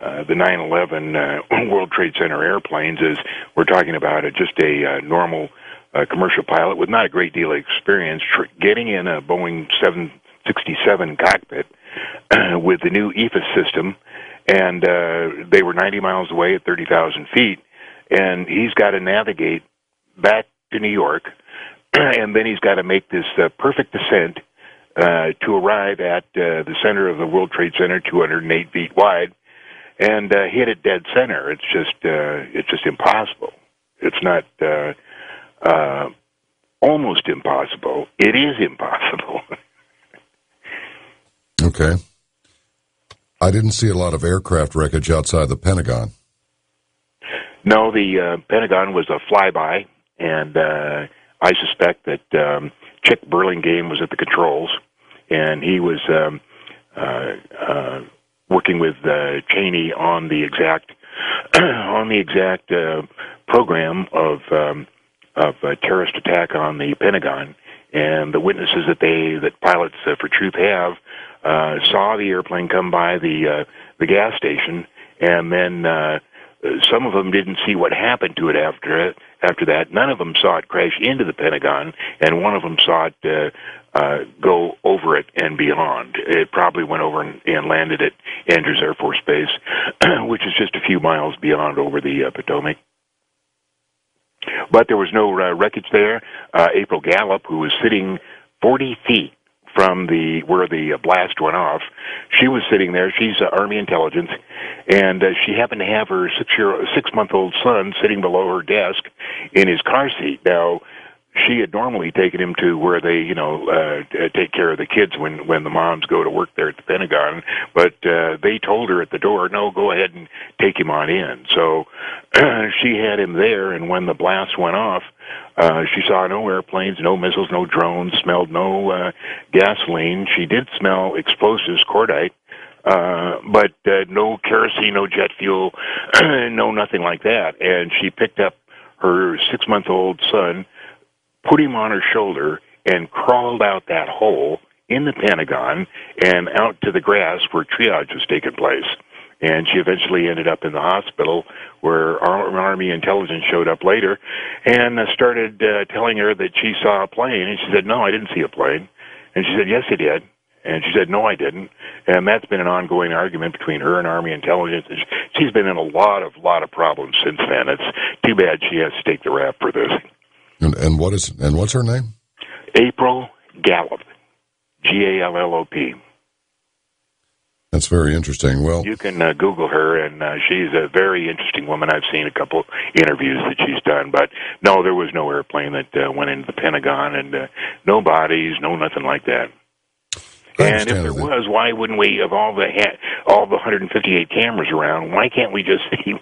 uh, the 9/11 uh, World Trade Center airplanes is we're talking about a, just a uh, normal uh, commercial pilot with not a great deal of experience tr- getting in a Boeing 767 cockpit with the new EFIS system, and uh, they were 90 miles away at 30,000 feet, and he's got to navigate back to New York, and then he's got to make this uh, perfect descent. Uh, to arrive at uh, the center of the World Trade Center, 208 feet wide, and uh, hit it dead center. It's just uh, it's just impossible. It's not uh, uh, almost impossible. It is impossible. okay. I didn't see a lot of aircraft wreckage outside the Pentagon. No, the uh, Pentagon was a flyby, and uh, I suspect that um, Chic Burlingame was at the controls, and he was um, uh, uh, working with uh, Cheney on the exact on the exact uh, program of um, of a terrorist attack on the Pentagon, and the witnesses that they that pilots uh, for Truth have uh, saw the airplane come by the uh, the gas station, and then uh, some of them didn't see what happened to it after it. After that, none of them saw it crash into the Pentagon, and one of them saw it uh, uh, go over it and beyond. It probably went over and, and landed at Andrews Air Force Base, which is just a few miles beyond over the uh, Potomac. But there was no uh, wreckage there. Uh, April Gallop, who was sitting 40 feet from the where the blast went off. She was sitting there. She's uh, Army intelligence, and uh, she happened to have her six year six month old son sitting below her desk in his car seat. Now she had normally taken him to where they, you know, uh, take care of the kids when when the moms go to work there at the Pentagon. But uh, they told her at the door, "No, go ahead and take him on in." So she had him there, and when the blast went off, uh, she saw no airplanes, no missiles, no drones, smelled no uh, gasoline. She did smell explosives, cordite, uh, but uh, no kerosene, no jet fuel, no nothing like that. And she picked up her six month old son put him on her shoulder, and crawled out that hole in the Pentagon and out to the grass where triage was taking place. And she eventually ended up in the hospital where Army intelligence showed up later and uh, started uh, telling her that she saw a plane. And she said, No, I didn't see a plane. And she said, Yes, I did. And she said, No, I didn't. And that's been an ongoing argument between her and Army intelligence. She's been in a lot of lot of problems since then. It's too bad she has to take the rap for this. And, and what is and what's her name? April Gallop, G A L L O P. That's very interesting. Well, you can uh, Google her, and uh, she's a very interesting woman. I've seen a couple interviews that she's done, but no, there was no airplane that uh, went into the Pentagon, and uh, no bodies, no nothing like that. And if there that. was, why wouldn't we, of all the ha- all the 158 cameras around, why can't we just see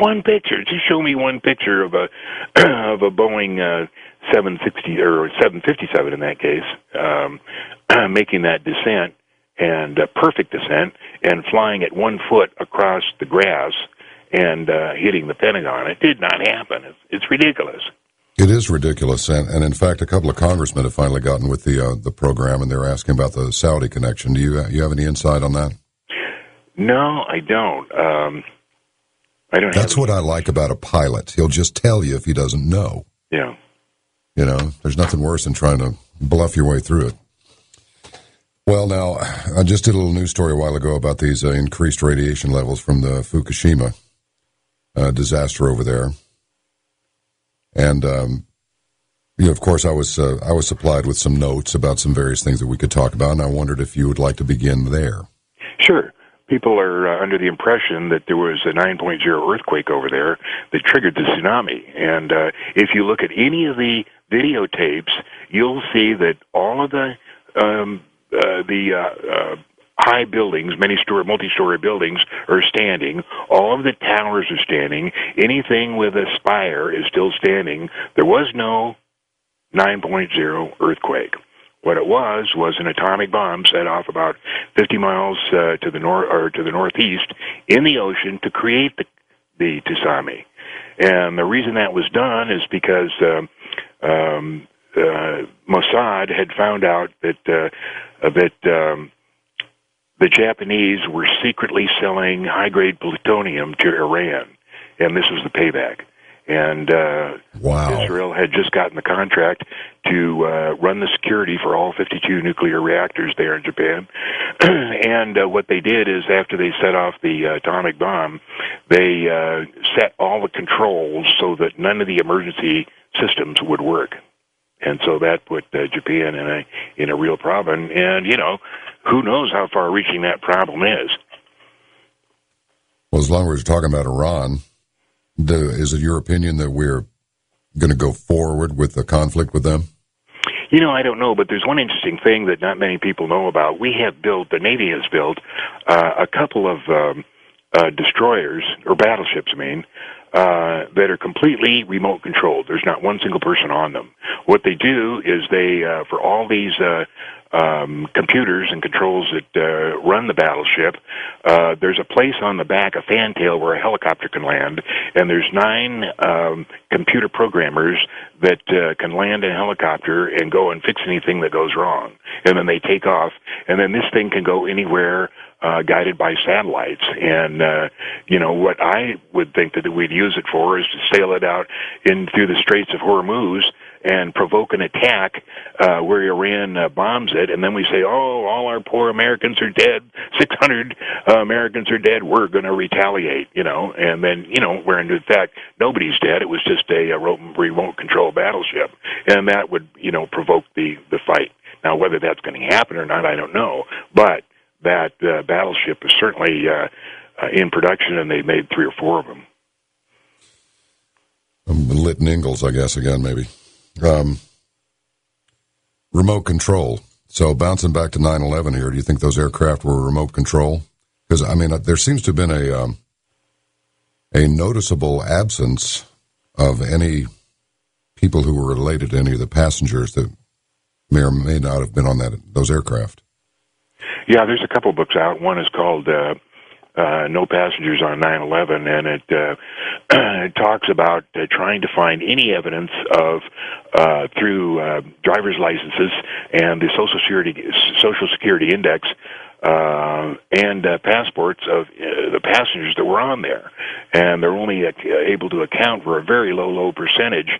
one picture? Just show me one picture of a of a Boeing uh, 760 or 757 in that case, um, making that descent and uh, perfect descent and flying at one foot across the grass and uh, hitting the Pentagon. It did not happen. It's, it's ridiculous. It is ridiculous, and, and in fact, a couple of congressmen have finally gotten with the uh, the program, and they're asking about the Saudi connection. Do you you have any insight on that? No, I don't. Um, I don't. That's what I like about a pilot. He'll just tell you if he doesn't know. Yeah. You know, there's nothing worse than trying to bluff your way through it. Well, now, I just did a little news story a while ago about these uh, increased radiation levels from the Fukushima uh, disaster over there. And, um, you know, of course, I was uh, I was supplied with some notes about some various things that we could talk about, and I wondered if you would like to begin there. Sure. People are uh, under the impression that there was a 9.0 earthquake over there that triggered the tsunami. And uh, if you look at any of the videotapes, you'll see that all of the um, uh, the uh, uh, high buildings, many story, multi-story buildings are standing. All of the towers are standing. Anything with a spire is still standing. There was no 9.0 earthquake. What it was was an atomic bomb set off about 50 miles uh, to the north or to the northeast in the ocean to create the the tsunami. And the reason that was done is because um, um, uh, Mossad had found out that uh, that um, the Japanese were secretly selling high grade plutonium to Iran, and this was the payback. And uh, wow. Israel had just gotten the contract to uh, run the security for all 52 nuclear reactors there in Japan. and uh, what they did is, after they set off the uh, atomic bomb, they uh, set all the controls so that none of the emergency systems would work and so that put uh, Japan in a in a real problem. And you know, who knows how far-reaching that problem is? Well, as long as we're talking about Iran, the, is it your opinion that we're going to go forward with the conflict with them? You know, I don't know, but there's one interesting thing that not many people know about. We have built, the Navy has built, uh, a couple of um, uh, destroyers, or battleships, I mean, uh, that are completely remote controlled. There's not one single person on them. What they do is they, uh, for all these uh, um, computers and controls that uh, run the battleship, uh, there's a place on the back, a fantail, where a helicopter can land, and there's nine um, computer programmers that uh, can land a helicopter and go and fix anything that goes wrong. And then they take off, and then this thing can go anywhere uh, guided by satellites. And uh, you know what I would think that we'd use it for is to sail it out in through the Straits of Hormuz and provoke an attack uh, where Iran uh, bombs it, and then we say, "Oh, all our poor Americans are dead. Six hundred uh, Americans are dead. We're going to retaliate," you know. And then, you know, where in fact nobody's dead. It was just a, a remote control battleship, and that would, you know, provoke the the fight. Now, whether that's going to happen or not, I don't know. But that uh, battleship is certainly uh, uh, in production, and they made three or four of them. Um, Litton Ingalls, I guess, again, maybe. Um, remote control. So bouncing back to 9/11 here, do you think those aircraft were remote control? Because I mean, there seems to have been a um, a noticeable absence of any people who were related to any of the passengers that may or may not have been on that those aircraft. Yeah, there's a couple books out. One is called uh, uh, "No Passengers on 9/11," and it, uh, it talks about uh, trying to find any evidence of uh, through uh, driver's licenses and the Social Security Social Security Index uh, and uh, passports of uh, the passengers that were on there, and they're only uh, able to account for a very low, low percentage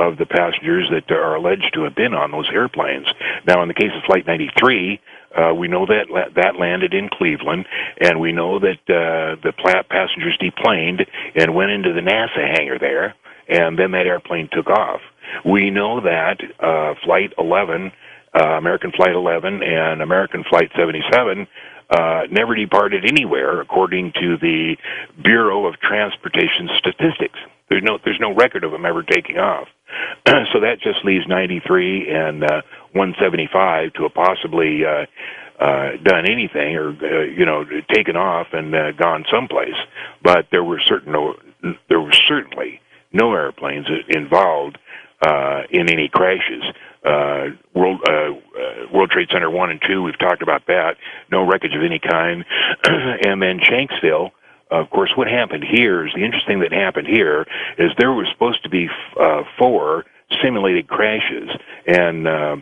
of the passengers that are alleged to have been on those airplanes. Now, in the case of Flight 93, uh, we know that that landed in Cleveland, and we know that uh, the passengers deplaned and went into the NASA hangar there, and then that airplane took off. We know that uh, Flight 11, uh, American Flight 11, and American Flight 77 uh, uh, never departed anywhere, according to the Bureau of Transportation Statistics. There's no there's no record of them ever taking off. so that just leaves 93 and uh, 175 to have possibly uh, uh, done anything or uh, you know taken off and uh, gone someplace. But there were certain no, there were certainly no airplanes involved uh, in any crashes. Uh, World uh, uh, World Trade Center one and two, we've talked about that. No wreckage of any kind, and then Shanksville. Of course, what happened here is the interesting that happened here is there was supposed to be uh, four simulated crashes, and uh,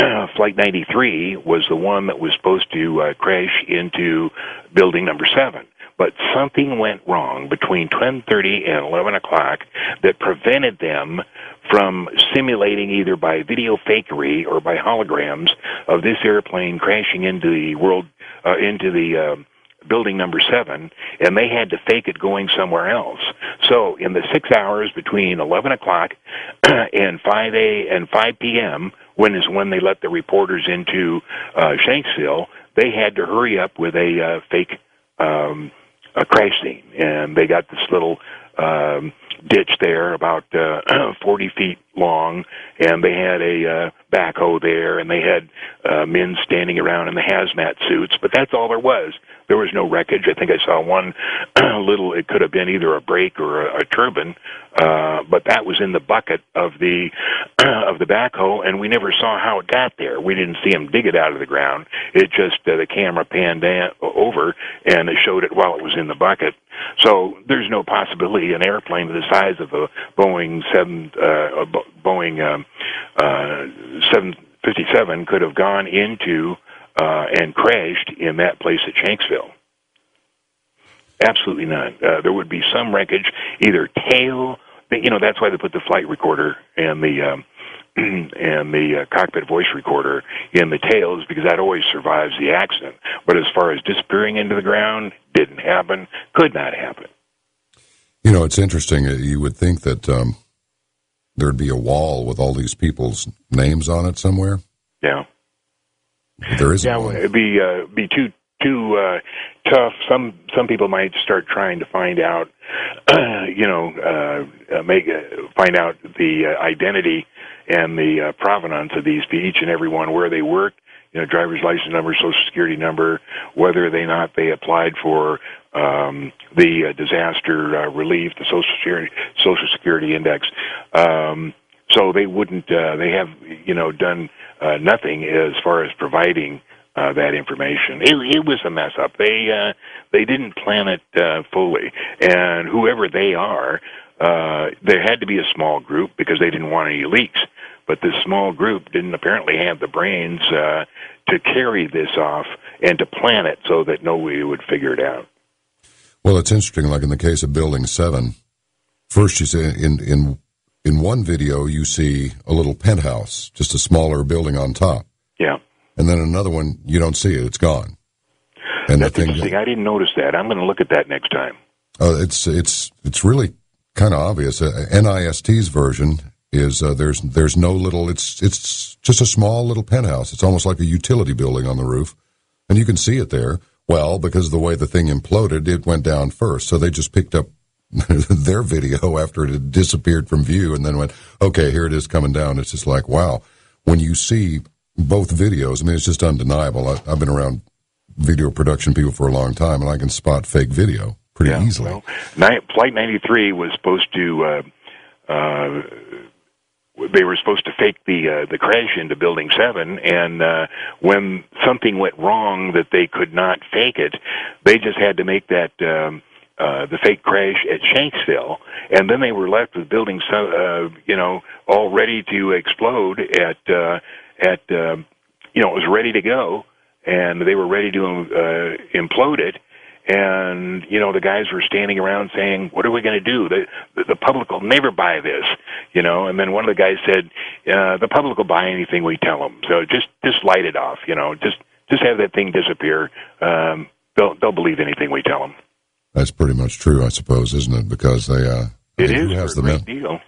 Flight 93 was the one that was supposed to uh, crash into building number seven but something went wrong between 10:30 and 11 o'clock that prevented them from simulating either by video fakery or by holograms of this airplane crashing into the world uh, into the uh, building number seven, and they had to fake it going somewhere else. So in the six hours between 11 o'clock and 5 a and 5 p.m., when is when they let the reporters into uh, Shanksville, they had to hurry up with a uh, fake um, a crash scene, and they got this little um, ditch there about uh, 40 feet long, and they had a uh, backhoe there, and they had uh, men standing around in the hazmat suits. But that's all there was. There was no wreckage. I think I saw one little. It could have been either a brake or a, a turbine, uh, but that was in the bucket of the of the backhoe, and we never saw how it got there. We didn't see him dig it out of the ground. It just uh, the camera panned down, over, and it showed it while it was in the bucket. So there's no possibility an airplane the size of a Boeing seven uh, a Boeing um, uh, seven fifty seven could have gone into uh, and crashed in that place at Shanksville. Absolutely not. Uh, there would be some wreckage, either tail. You know, that's why they put the flight recorder and the um, and the uh, cockpit voice recorder in the tails because that always survives the accident. But as far as disappearing into the ground, didn't happen. Could not happen. You know, it's interesting. Uh, you would think that um, there'd be a wall with all these people's names on it somewhere. Yeah. There is. Yeah, one. it'd be uh, be too too uh, tough. Some some people might start trying to find out, uh, you know, uh, uh, make uh, find out the uh, identity and the uh, provenance of these each and every one, where they work, you know, driver's license number, social security number, whether they not they applied for um, the uh, disaster uh, relief, the social security social security index. Um, so they wouldn't. Uh, they have you know done uh, nothing as far as providing uh, that information. It, it was a mess up. They uh, they didn't plan it uh, fully, and whoever they are, uh, there had to be a small group because they didn't want any leaks. But this small group didn't apparently have the brains uh, to carry this off and to plan it so that nobody would figure it out. Well, it's interesting. Like in the case of Building Seven, first you say in in in one video you see a little penthouse, just a smaller building on top. Yeah. And then another one you don't see it; it's gone. And That's interesting. I didn't notice that. I'm going to look at that next time. Uh, it's it's it's really kind of obvious. Uh, NIST's version is uh, there's there's no little. It's it's just a small little penthouse. It's almost like a utility building on the roof, and you can see it there. Well, because of the way the thing imploded, it went down first. So they just picked up their video after it had disappeared from view and then went, okay, here it is coming down. It's just like, wow. When you see both videos, I mean, it's just undeniable. I, have been around video production people for a long time, and I can spot fake video pretty yeah, easily. Well, Flight 93 was supposed to. Uh, uh, they were supposed to fake the uh, the crash into Building Seven, and uh, when something went wrong that they could not fake it, they just had to make that um, uh, the fake crash at Shanksville, and then they were left with buildings, uh, you know, all ready to explode at uh, at uh, you know it was ready to go, and they were ready to uh, implode it. And you know the guys were standing around saying, "What are we going to do? The, the public will never buy this," you know. And then one of the guys said, uh, "The public will buy anything we tell them. So just just light it off, you know. Just just have that thing disappear. Um, they'll they'll believe anything we tell them." That's pretty much true, I suppose, isn't it? Because they, uh, it is has for the deal.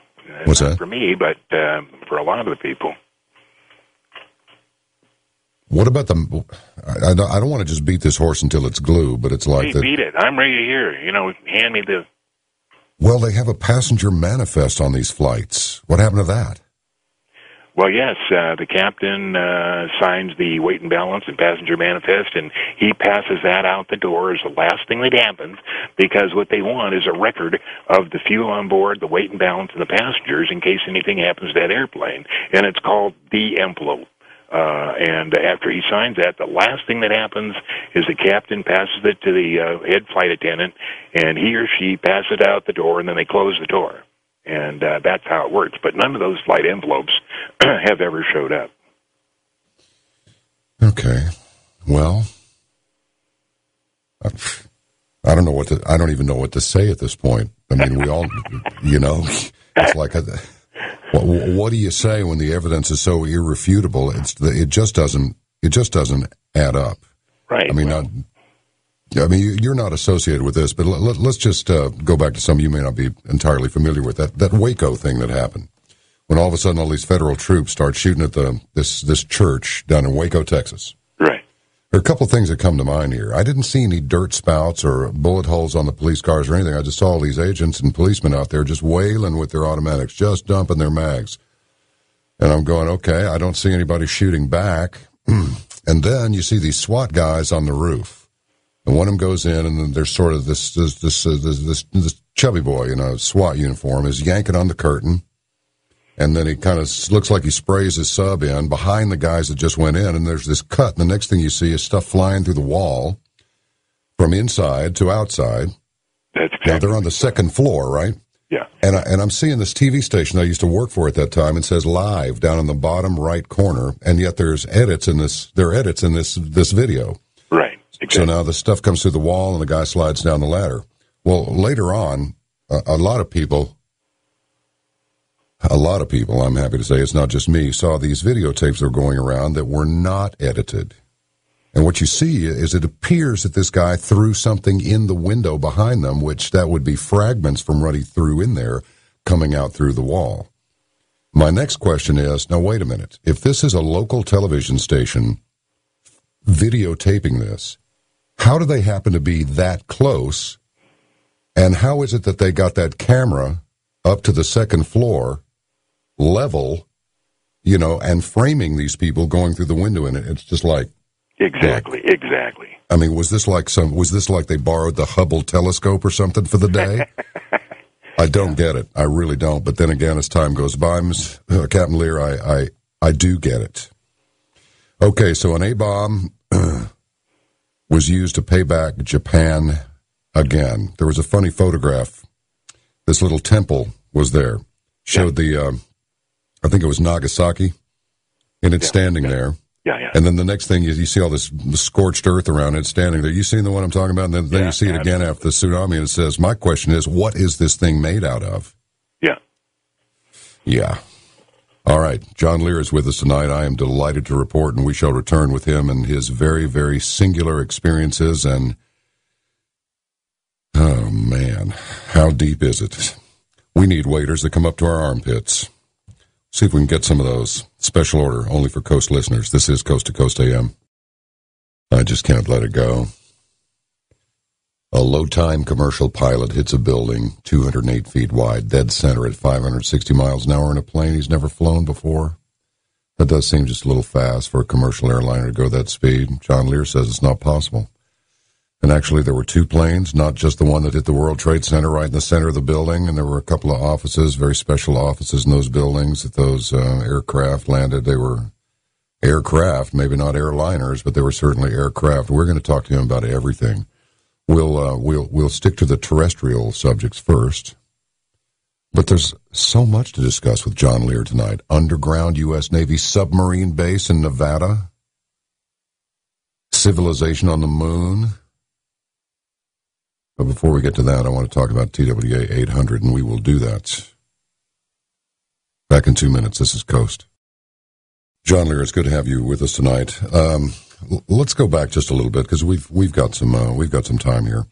What's not that? For me, but uh, for a lot of the people. What about the? I, don't, I don't want to just beat this horse until it's glue, but it's like Hey, the, beat it. I'm ready to hear. You know, hand me the. well, they have a passenger manifest on these flights. What happened to that? Well, yes, uh, the captain uh, signs the weight and balance and passenger manifest, and he passes that out the door as the last thing that happens because what they want is a record of the fuel on board, the weight and balance, and the passengers in case anything happens to that airplane. And it's called the envelope. Uh, and after he signs that, the last thing that happens is the captain passes it to the uh, head flight attendant, and he or she passes it out the door, and then they close the door. And uh, that's how it works. But none of those flight envelopes have ever showed up. Okay. Well, I, don't know what to. I don't even know what to say at this point. I mean, we all, you know, it's like, a, what, what do you say when the evidence is so irrefutable? It's it just doesn't it just doesn't add up. Right. I mean, not. I mean, you- you're not associated with this, but let, us just uh, go back to something you may not be entirely familiar with that that Waco thing that happened when all of a sudden all these federal troops start shooting at the this this church down in Waco, Texas. Right. There are a couple of things that come to mind here. I didn't see any dirt spouts or bullet holes on the police cars or anything. I just saw all these agents and policemen out there just wailing with their automatics, just dumping their mags. And I'm going, okay, I don't see anybody shooting back. and then you see these SWAT guys on the roof. And one of them goes in, and then there's sort of this this this, this this this chubby boy in a SWAT uniform is yanking on the curtain, and then he kind of looks like he sprays his sub in behind the guys that just went in, and there's this cut. And the next thing you see is stuff flying through the wall from inside to outside. That's Now they're on the second floor, right? Yeah. And I, and I'm seeing this TV station I used to work for at that time. It says live down in the bottom right corner, and yet there's edits in this. There are edits in this this video. Right. Exactly. So now the stuff comes through the wall, and the guy slides down the ladder. Well, later on, a, a lot of people, a lot of people, I'm happy to say, it's not just me, saw these videotapes that were going around that were not edited. And what you see is it appears that this guy threw something in the window behind them, which that would be fragments from what he threw in there coming out through the wall. My next question is now, wait a minute. If this is a local television station videotaping this, how do they happen to be that close? And how is it that they got that camera up to the second floor level, you know, and framing these people going through the window in it? It's just like, Exactly. Exactly. I mean, was this like some? Was this like they borrowed the Hubble telescope or something for the day? I don't get it. I really don't. But then again, as time goes by, Ms. uh, Captain Lear, I, I I do get it. Okay, so an A bomb was used to pay back Japan again. There was a funny photograph. This little temple was there. Showed the, um, I think it was Nagasaki, and it's standing there. Yeah, yeah. And then the next thing is you see all this scorched earth around it standing there. You seen the one I'm talking about? And then, then Yeah, you see it again after the tsunami and it says, My question is, what is this thing made out of? Yeah. Yeah. All right. John Lear is with us tonight. I am delighted to report, and we shall return with him and his very, very singular experiences. And oh, man, how deep is it? We need waders that come up to our armpits. See if we can get some of those. Special order only for Coast listeners. This is Coast to Coast AM. I just can't let it go. A low time commercial pilot hits a building 208 feet wide, dead center at 560 miles an hour in a plane he's never flown before. That does seem just a little fast for a commercial airliner to go that speed. John Lear says it's not possible. And actually, there were two planes, not just the one that hit the World Trade Center right in the center of the building. And there were a couple of offices, very special offices in those buildings that those uh, aircraft landed. They were aircraft, maybe not airliners, but they were certainly aircraft. We're going to talk to him about everything. We'll uh, we'll we'll stick to the terrestrial subjects first. But there's so much to discuss with John Lear tonight. Underground U.S. Navy submarine base in Nevada. Civilization on the moon. But before we get to that, I want to talk about TWA 800, and we will do that. Back in two minutes. This is Coast. John Lear, it's good to have you with us tonight. Um, let's go back just a little bit because we've we've got some uh, we've got some time here,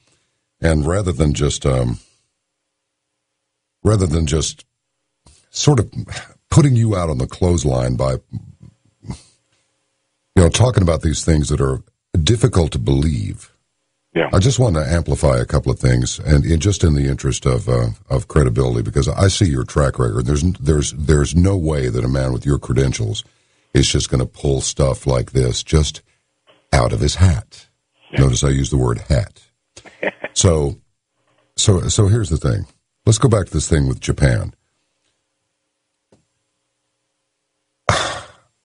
and rather than just um, rather than just sort of putting you out on the clothesline by You know, talking about these things that are difficult to believe. Yeah. I just want to amplify a couple of things, and in, just in the interest of uh, of credibility, because I see your track record. There's there's there's no way that a man with your credentials is just going to pull stuff like this just out of his hat. Notice I use the word hat. so, so so here's the thing. Let's go back to this thing with Japan.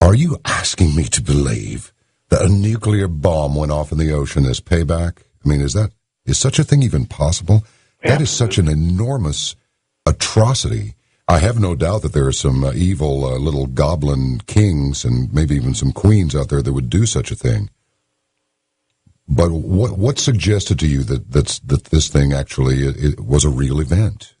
Are you asking me to believe that a nuclear bomb went off in the ocean as payback? I mean, is that is such a thing even possible? That is such an enormous atrocity. I have no doubt that there are some uh, evil uh, little goblin kings and maybe even some queens out there that would do such a thing. But what what suggested to you that that's, that this thing actually it, it was a real event?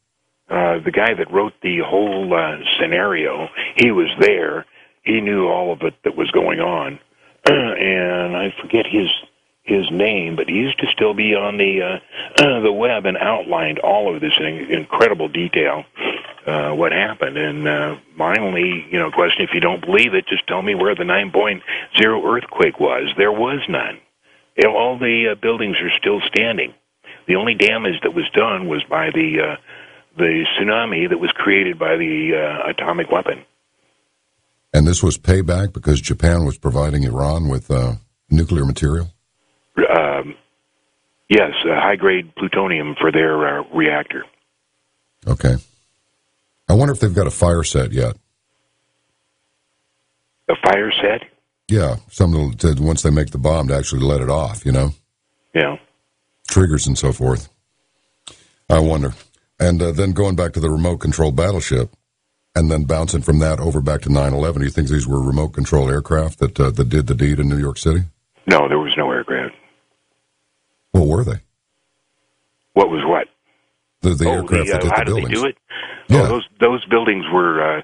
Uh, the guy that wrote the whole uh, scenario, he was there. He knew all of it that was going on, and I forget his his name, but he used to still be on the uh, the web and outlined all of this in incredible detail. Uh, what happened? And uh, my only, you know, question: if you don't believe it, just tell me where the 9.0 earthquake was. There was none. All the uh, buildings are still standing. The only damage that was done was by the uh, the tsunami that was created by the uh, atomic weapon. And this was payback because Japan was providing Iran with uh, nuclear material. Um, yes, uh, high grade plutonium for their uh, reactor. Okay. I wonder if they've got a fire set yet. A fire set? Yeah, something to once they make the bomb to actually let it off. You know. Yeah. Triggers and so forth. I wonder. And uh, then going back to the remote control battleship, and then bouncing from that over back to 9/11. Do you think these were remote control aircraft that uh, that did the deed in New York City? No, there was no aircraft. What were they? What was what? The, the oh, aircraft the, that uh, did how the did buildings. they do it? Yeah. Oh, those those buildings were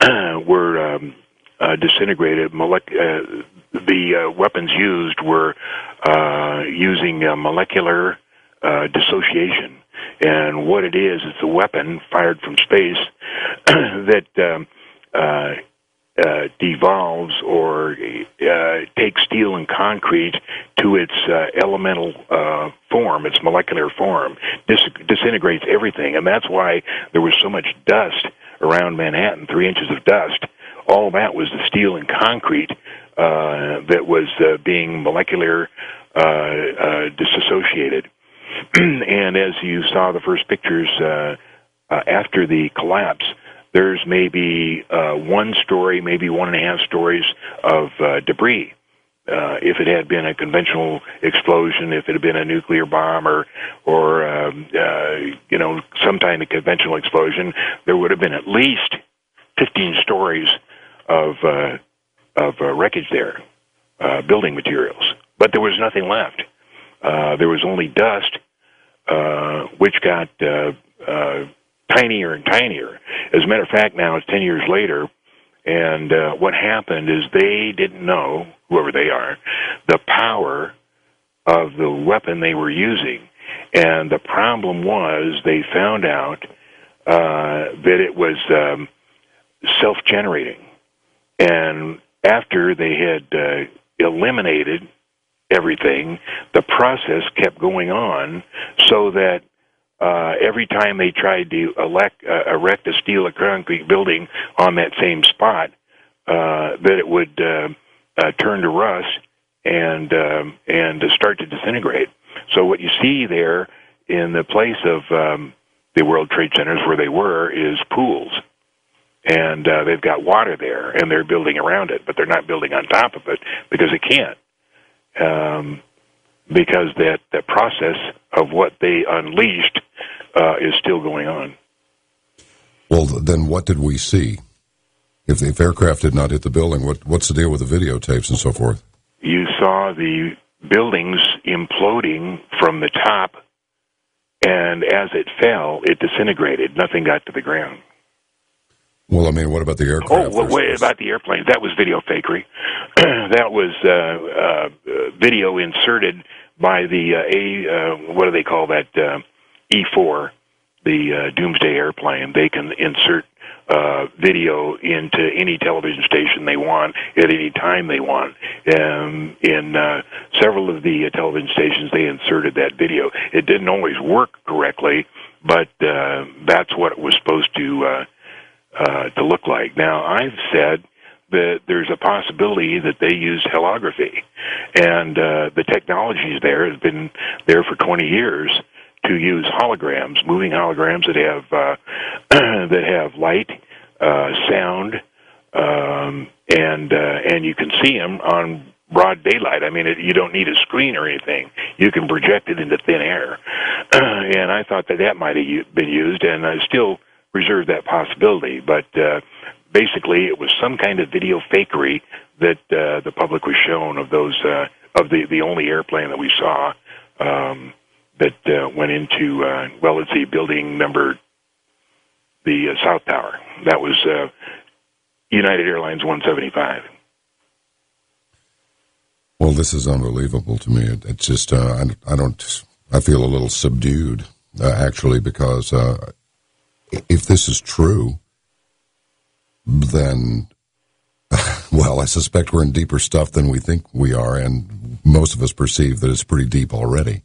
uh, were um, uh, disintegrated. Molec- uh, the uh, weapons used were uh, using uh, molecular uh, dissociation, and what it is, it's a weapon fired from space that um, uh, devolves or uh, takes steel and concrete to its uh, elemental uh, form, its molecular form, dis- disintegrates everything, and that's why there was so much dust around Manhattan, three inches of dust. All that was the steel and concrete uh, that was being molecular disassociated. and as you saw the first pictures after the collapse, there's maybe uh, one story, maybe one and a half stories of uh, debris. Uh, if it had been a conventional explosion, if it had been a nuclear bomb or, or um, uh, you know, some kind of conventional explosion, there would have been at least 15 stories of uh, of uh, wreckage there, uh, building materials. But there was nothing left. Uh, there was only dust, uh, which got uh, uh, tinier and tinier. As a matter of fact, now it's 10 years later, and uh, what happened is they didn't know, whoever they are, the power of the weapon they were using. And the problem was they found out uh, that it was um, self generating. And after they had uh, eliminated everything, the process kept going on so that uh, every time they tried to elect, uh, erect a steel or concrete building on that same spot, uh, that it would uh, uh, turn to rust and um, and start to disintegrate. So what you see there in the place of um, the World Trade Centers where they were is pools, and uh, they've got water there, and they're building around it, but they're not building on top of it because they can't. Um, because that, that process of what they unleashed uh, is still going on. Well, then what did we see? If, if aircraft did not hit the building, what what's the deal with the videotapes and so forth? You saw the buildings imploding from the top, and as it fell, it disintegrated. Nothing got to the ground. Well, I mean, what about the Oh, aircraft? well, wait, There's- about the airplanes. That was video fakery. that was uh, uh, video inserted by the uh, A. Uh, what do they call that? Uh, E4 the uh, Doomsday Airplane, they can insert uh, video into any television station they want at any time they want. Um, in uh, several of the uh, television stations, they inserted that video. It didn't always work correctly, but uh, that's what it was supposed to uh, to look like. Now, I've said that there's a possibility that they use holography, and uh, the technology is there has been there for 20 years to use holograms, moving holograms that have uh, that have light, uh, sound, um, and uh, and you can see them on broad daylight. I mean, it, you don't need a screen or anything. You can project it into thin air, and I thought that that might have been used, and I still reserve that possibility. But uh, basically, it was some kind of video fakery that uh, the public was shown of those uh, of the the only airplane that we saw. Um, that uh, went into uh, well, let's see, building number the uh, South Tower. That was uh, United Airlines 175. Well, this is unbelievable to me. It, it's just uh, I, I don't. I feel a little subdued uh, actually because uh, if this is true, then well, I suspect we're in deeper stuff than we think we are, and most of us perceive that it's pretty deep already.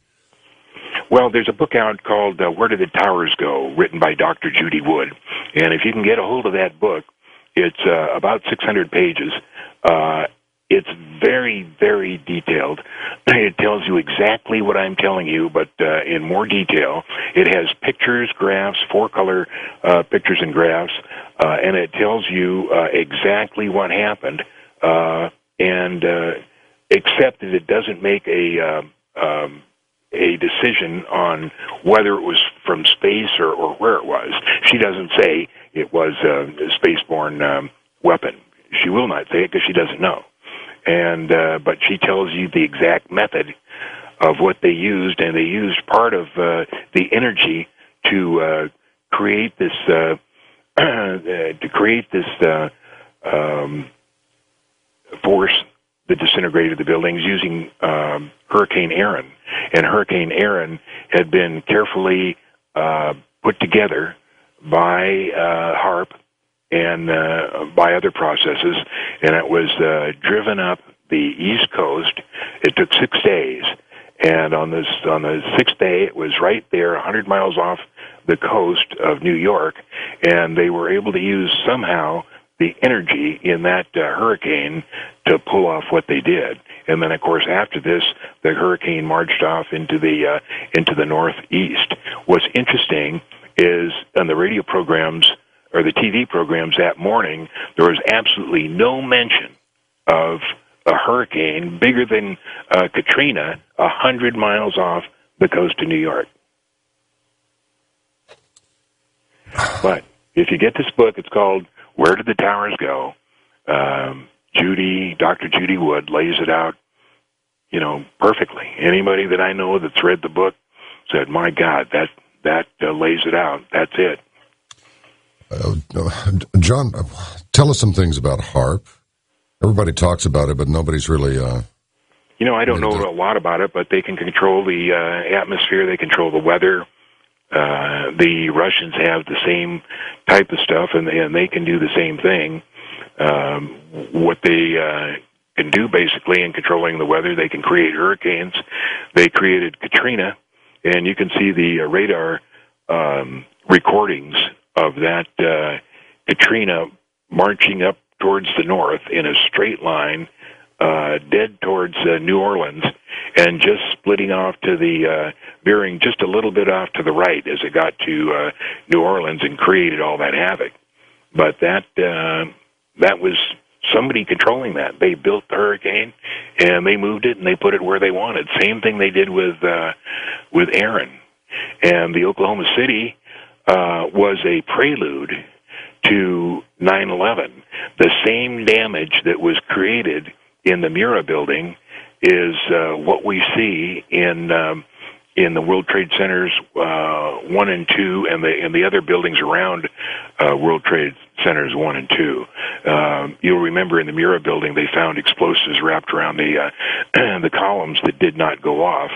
Well, there's a book out called uh, Where Did the Towers Go, written by Dr. Judy Wood. And if you can get a hold of that book, it's uh, about 600 pages. Uh, it's very, very detailed. It tells you exactly what I'm telling you, but uh, in more detail. It has pictures, graphs, four color uh, pictures and graphs, uh, and it tells you uh, exactly what happened. Uh, and uh, except that it doesn't make a uh, um, a decision on whether it was from space or, or where it was. She doesn't say it was a spaceborne um, weapon. She will not say it because she doesn't know. And uh, but she tells you the exact method of what they used, and they used part of uh, the energy to uh, create this uh, to create this uh, um, force that disintegrated the buildings using um, Hurricane Erin. And Hurricane Erin had been carefully uh, put together by uh, HAARP and uh, by other processes, and it was uh, driven up the East Coast. It took six days, and on this on the sixth day, it was right there, a 100 miles off the coast of New York, and they were able to use somehow the energy in that uh, hurricane to pull off what they did. And then, of course, after this, the hurricane marched off into the uh, into the northeast. What's interesting is on the radio programs or the TV programs that morning, there was absolutely no mention of a hurricane bigger than uh, Katrina, a hundred miles off the coast of New York. But if you get this book, it's called where did the towers go? Um, Judy, Dr. Judy Wood lays it out, you know, perfectly. Anybody that I know that's read the book said, "My God, that that uh, lays it out. That's it." Uh, John, tell us some things about HAARP. Everybody talks about it, but nobody's really. Uh, you know, I don't know a lot about it, but they can control the uh, atmosphere. They control the weather. Uh, the Russians have the same type of stuff, and, and they can do the same thing. Um, what they uh, can do basically in controlling the weather, they can create hurricanes. They created Katrina, and you can see the uh, radar um, recordings of that uh, Katrina marching up towards the north in a straight line, uh, dead towards uh, New Orleans and just splitting off to the uh, veering just a little bit off to the right as it got to uh, New Orleans and created all that havoc. But that uh, that was somebody controlling that. They built the hurricane and they moved it and they put it where they wanted. Same thing they did with uh, with Erin and the Oklahoma City uh, was a prelude to 9/11. The same damage that was created in the Murrah building is uh, what we see in um, in the World Trade Centers uh, one and two, and the and the other buildings around uh, World Trade Centers one and two. Um, you'll remember in the Murrah building they found explosives wrapped around the uh, the columns that did not go off,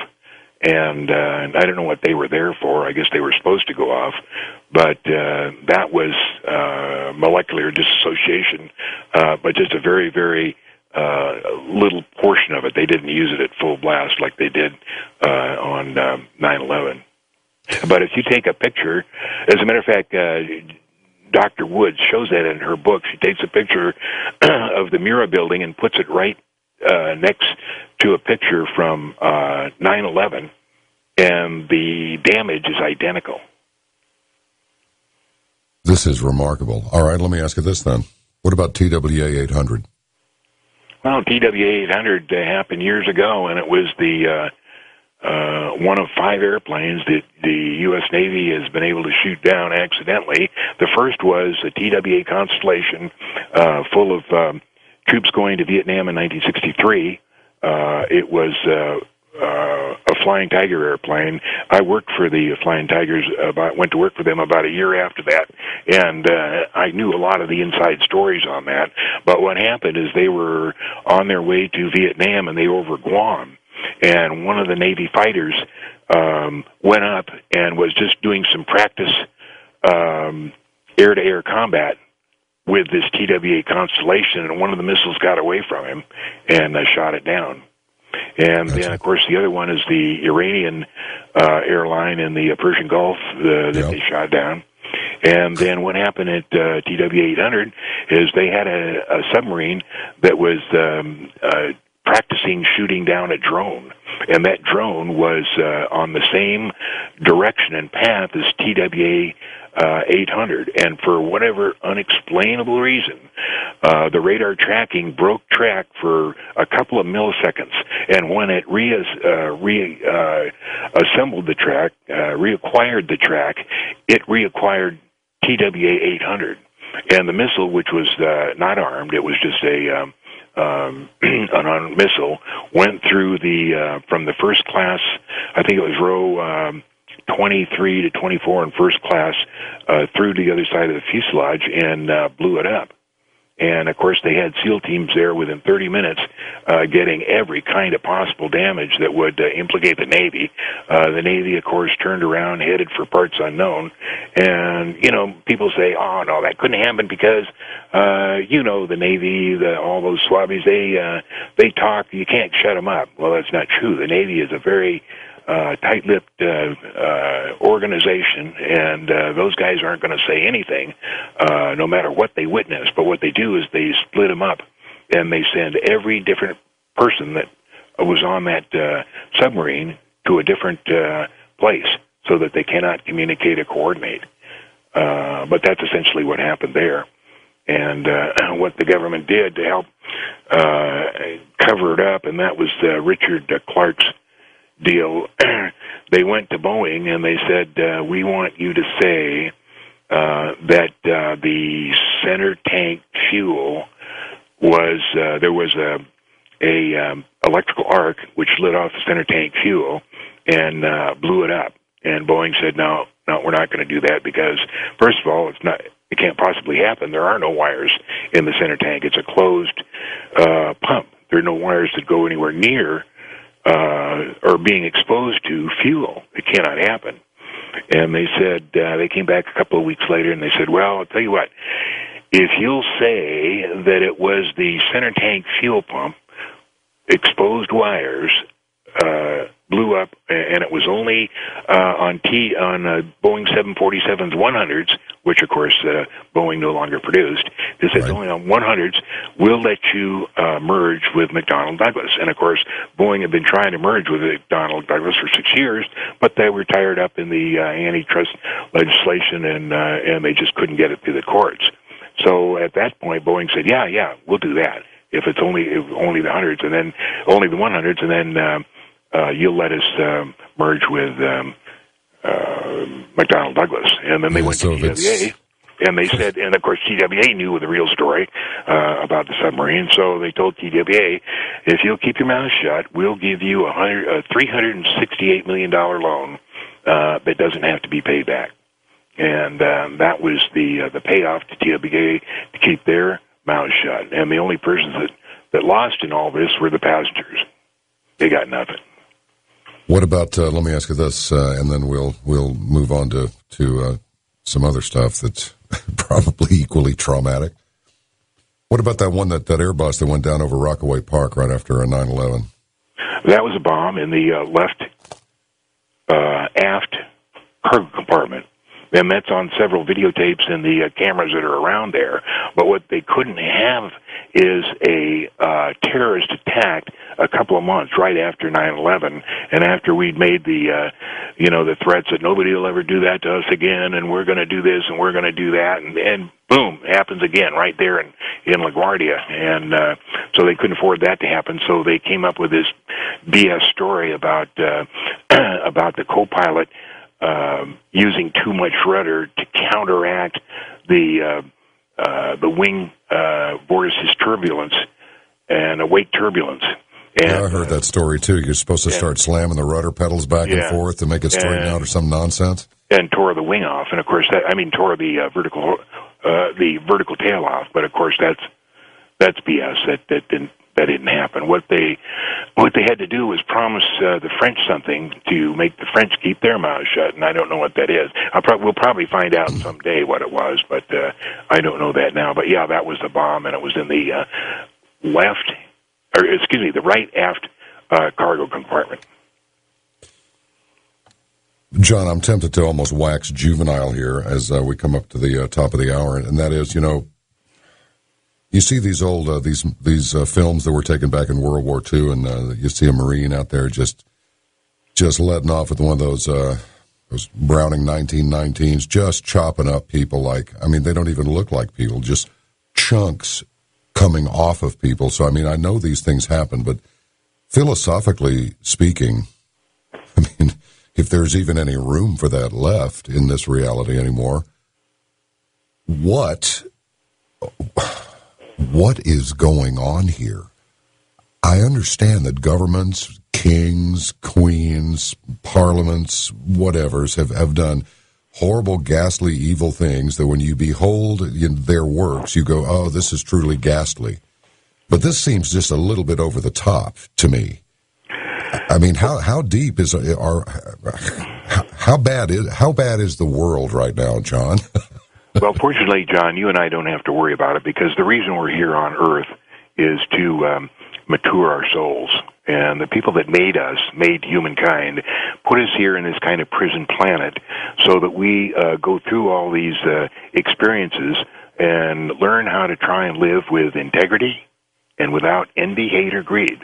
and uh, I don't know what they were there for. I guess they were supposed to go off, but uh, that was uh, molecular dissociation, uh, but just a very, very uh, little portion of it. They didn't use it at full blast like they did uh, on um, 9/11. But if you take a picture, as a matter of fact, uh, Dr. Woods shows that in her book. She takes a picture of the Murrah building and puts it right uh, next to a picture from uh, 9/11, and the damage is identical. This is remarkable. All right, let me ask you this then. What about TWA 800? Well, TWA 800 uh, happened years ago, and it was the uh, uh, one of five airplanes that the U.S. Navy has been able to shoot down accidentally. The first was a TWA Constellation uh, full of um, troops going to Vietnam in 1963. Uh, it was uh, uh, a Flying Tiger airplane. I worked for the Flying Tigers. About went to work for them about a year after that, and uh, I knew a lot of the inside stories on that. But what happened is they were on their way to Vietnam, and they over Guam, and one of the Navy fighters um, went up and was just doing some practice um, air-to-air combat with this TWA Constellation, and one of the missiles got away from him and uh, shot it down. And then, of course, the other one is the Iranian uh, airline in the Persian Gulf uh, that yep. they shot down. And then what happened at uh, TW-800 is they had a, a submarine that was um, uh, practicing shooting down a drone, and that drone was uh, on the same direction and path as TWA uh, 800, and for whatever unexplainable reason, uh, the radar tracking broke track for a couple of milliseconds, and when it re uh, re uh, assembled the track, uh, reacquired the track, it reacquired TWA 800, and the missile, which was uh, not armed, it was just a um, um, an unarmed missile, went through the uh, from the first class. I think it was row. Um, 23 to 24 in first class uh, through to the other side of the fuselage and uh, blew it up. And of course, they had SEAL teams there within 30 minutes, uh, getting every kind of possible damage that would uh, implicate the Navy. Uh, the Navy, of course, turned around, headed for parts unknown. And you know, people say, "Oh no, that couldn't happen because, uh, you know, the Navy, the, all those swabbies, they uh, they talk. You can't shut them up." Well, that's not true. The Navy is a very uh, tight-lipped uh, uh, organization, and uh, those guys aren't going to say anything, uh, no matter what they witness. But what they do is they split them up, and they send every different person that was on that uh, submarine to a different uh, place, so that they cannot communicate or coordinate. Uh, but that's essentially what happened there. And uh, what the government did to help uh, cover it up, and that was uh, Richard uh, Clarke's deal, they went to Boeing and they said, uh, "We want you to say uh, that uh, the center tank fuel was uh, there was a a um, electrical arc which lit off the center tank fuel and uh, blew it up." And Boeing said, "No, no, we're not going to do that because first of all, it's not." It can't possibly happen. There are no wires in the center tank. It's a closed uh, pump. There are no wires that go anywhere near uh, or being exposed to fuel. It cannot happen. And they said uh, they came back a couple of weeks later and they said, "Well, I'll tell you what. If you'll say that it was the center tank fuel pump, exposed wires, uh, blew up, and it was only uh, on T on uh, Boeing 747s 100s, which of course uh, Boeing no longer produced. They said right. only on 100s we'll let you uh, merge with McDonnell Douglas, and of course Boeing had been trying to merge with McDonnell Douglas for six years, but they were tied up in the uh, antitrust legislation, and uh, and they just couldn't get it through the courts. So at that point, Boeing said, "Yeah, yeah, we'll do that." If it's only if only the hundreds, and then only the one hundreds, and then um, uh, you'll let us um, merge with um, uh, McDonnell Douglas. And then they yeah, went so to TWA. And they said, and of course, TWA knew the real story uh, about the submarine. So they told TWA, if you'll keep your mouth shut, we'll give you a, hundred, a three hundred and sixty-eight million dollar loan uh, that doesn't have to be paid back. And um, that was the uh, the payoff to TWA to keep their mouths shut. And the only persons that that lost in all this were the passengers. They got nothing. What about? Uh, let me ask you this, uh, and then we'll we'll move on to to uh, some other stuff that's probably equally traumatic. What about that one that that Airbus that went down over Rockaway Park right after a 9/11? That was a bomb in the uh, left uh, aft cargo compartment. And that's on several videotapes and the uh, cameras that are around there. But what they couldn't have is a uh, terrorist attack a couple of months right after 9/11, and after we'd made the, uh, you know, the threats that nobody will ever do that to us again, and we're going to do this and we're going to do that, and, and boom, happens again right there in in LaGuardia, and uh, so they couldn't afford that to happen. So they came up with this BS story about uh, about the co-pilot um, using too much rudder to counteract the uh, uh, the wing uh, vortices turbulence and a wake turbulence. And, yeah, I heard that story too. You're supposed to and, start slamming the rudder pedals back Yeah. and forth to make it straighten And- out or some nonsense. and tore the wing off. And of course, that I mean tore the uh, vertical uh, the vertical tail off. But of course, that's that's BS. That that didn't that didn't happen. What they what they had to do was promise uh, the French something to make the French keep their mouths shut, and I don't know what that is. I'll prob- we'll probably find out someday what it was, but uh, I don't know that now. But yeah, that was the bomb, and it was in the uh, left, or excuse me, the right aft uh, cargo compartment. John, I'm tempted to almost wax juvenile here as uh, we come up to the uh, top of the hour, and that is, you know, you see these old uh, these these uh, films that were taken back in World War II, and uh, you see a Marine out there just just letting off with one of those uh, those Browning 1919s, just chopping up people like I mean, they don't even look like people, just chunks coming off of people. So I mean, I know these things happen, but philosophically speaking, I mean, if there's even any room for that left in this reality anymore, what what is going on here? I understand that governments, kings, queens, parliaments, whatevers have, have done horrible, ghastly, evil things that when you behold their works, you go, oh, this is truly ghastly. But this seems just a little bit over the top to me. I mean, how how deep is are how bad is how bad is the world right now, John? well, fortunately, John, you and I don't have to worry about it because the reason we're here on Earth is to um, mature our souls. And the people that made us, made humankind, put us here in this kind of prison planet so that we uh, go through all these uh, experiences and learn how to try and live with integrity and without envy, hate, or greed.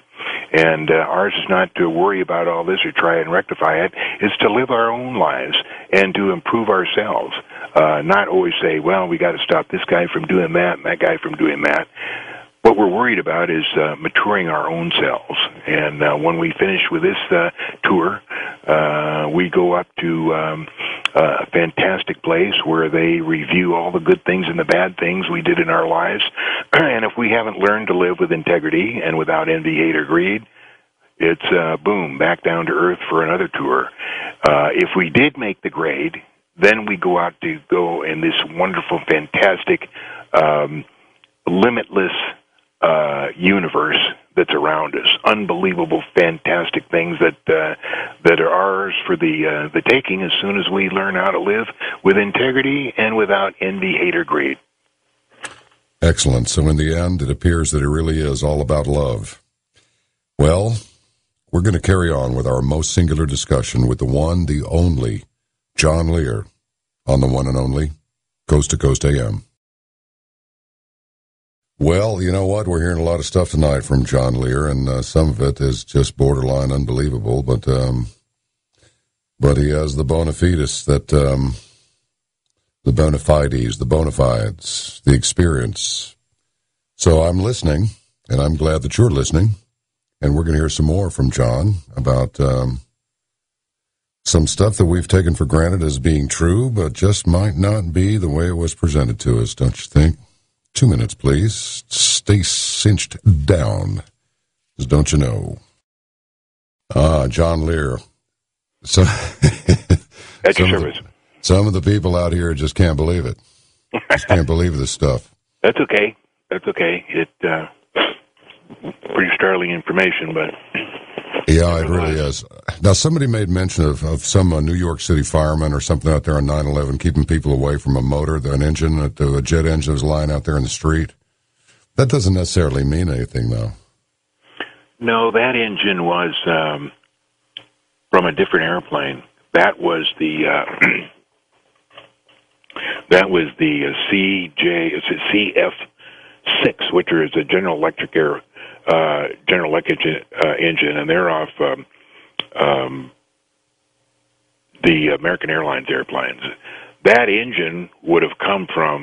And uh, ours is not to worry about all this or try and rectify it. It's to live our own lives and to improve ourselves. Uh, not always say, well, we got to stop this guy from doing that and that guy from doing that. What we're worried about is uh, maturing our own selves. And uh, when we finish with this uh, tour, uh, we go up to um, a fantastic place where they review all the good things and the bad things we did in our lives. and if we haven't learned to live with integrity and without envy, hate, or greed, it's uh, boom, back down to earth for another tour. Uh, if we did make the grade, then we go out to go in this wonderful, fantastic, um, limitless uh, universe that's around us. Unbelievable, fantastic things that uh, that are ours for the uh, the taking as soon as we learn how to live with integrity and without envy, hate, or greed. Excellent. So, in the end, it appears that it really is all about love. Well, we're going to carry on with our most singular discussion with the one, the only, John Lear, on the one and only Coast to Coast AM. Well, you know what? We're hearing a lot of stuff tonight from John Lear, and uh, some of it is just borderline unbelievable. But um, but he has the bona fides that um, the bona fides, the bona fides, the experience. So I'm listening, and I'm glad that you're listening. And we're going to hear some more from John about um, some stuff that we've taken for granted as being true, but just might not be the way it was presented to us, don't you think? Two minutes, please. Stay cinched down, don't you know? Ah, John Lear. So, At your some, of service. the, some of the people out here just can't believe it. Just can't believe this stuff. That's okay. That's okay. It uh, pretty startling information, but Yeah, it really is. Now, somebody made mention of, of some uh, New York City fireman or something out there on 9 11 keeping people away from a motor, an engine, a jet engine was lying out there in the street. That doesn't necessarily mean anything, though. No, that engine was um, from a different airplane. That was the uh, that was the uh, CJ, is it CF six, which is a General Electric air uh, General Electric uh, engine, and they're off um, um, the American Airlines airplanes. That engine would have come from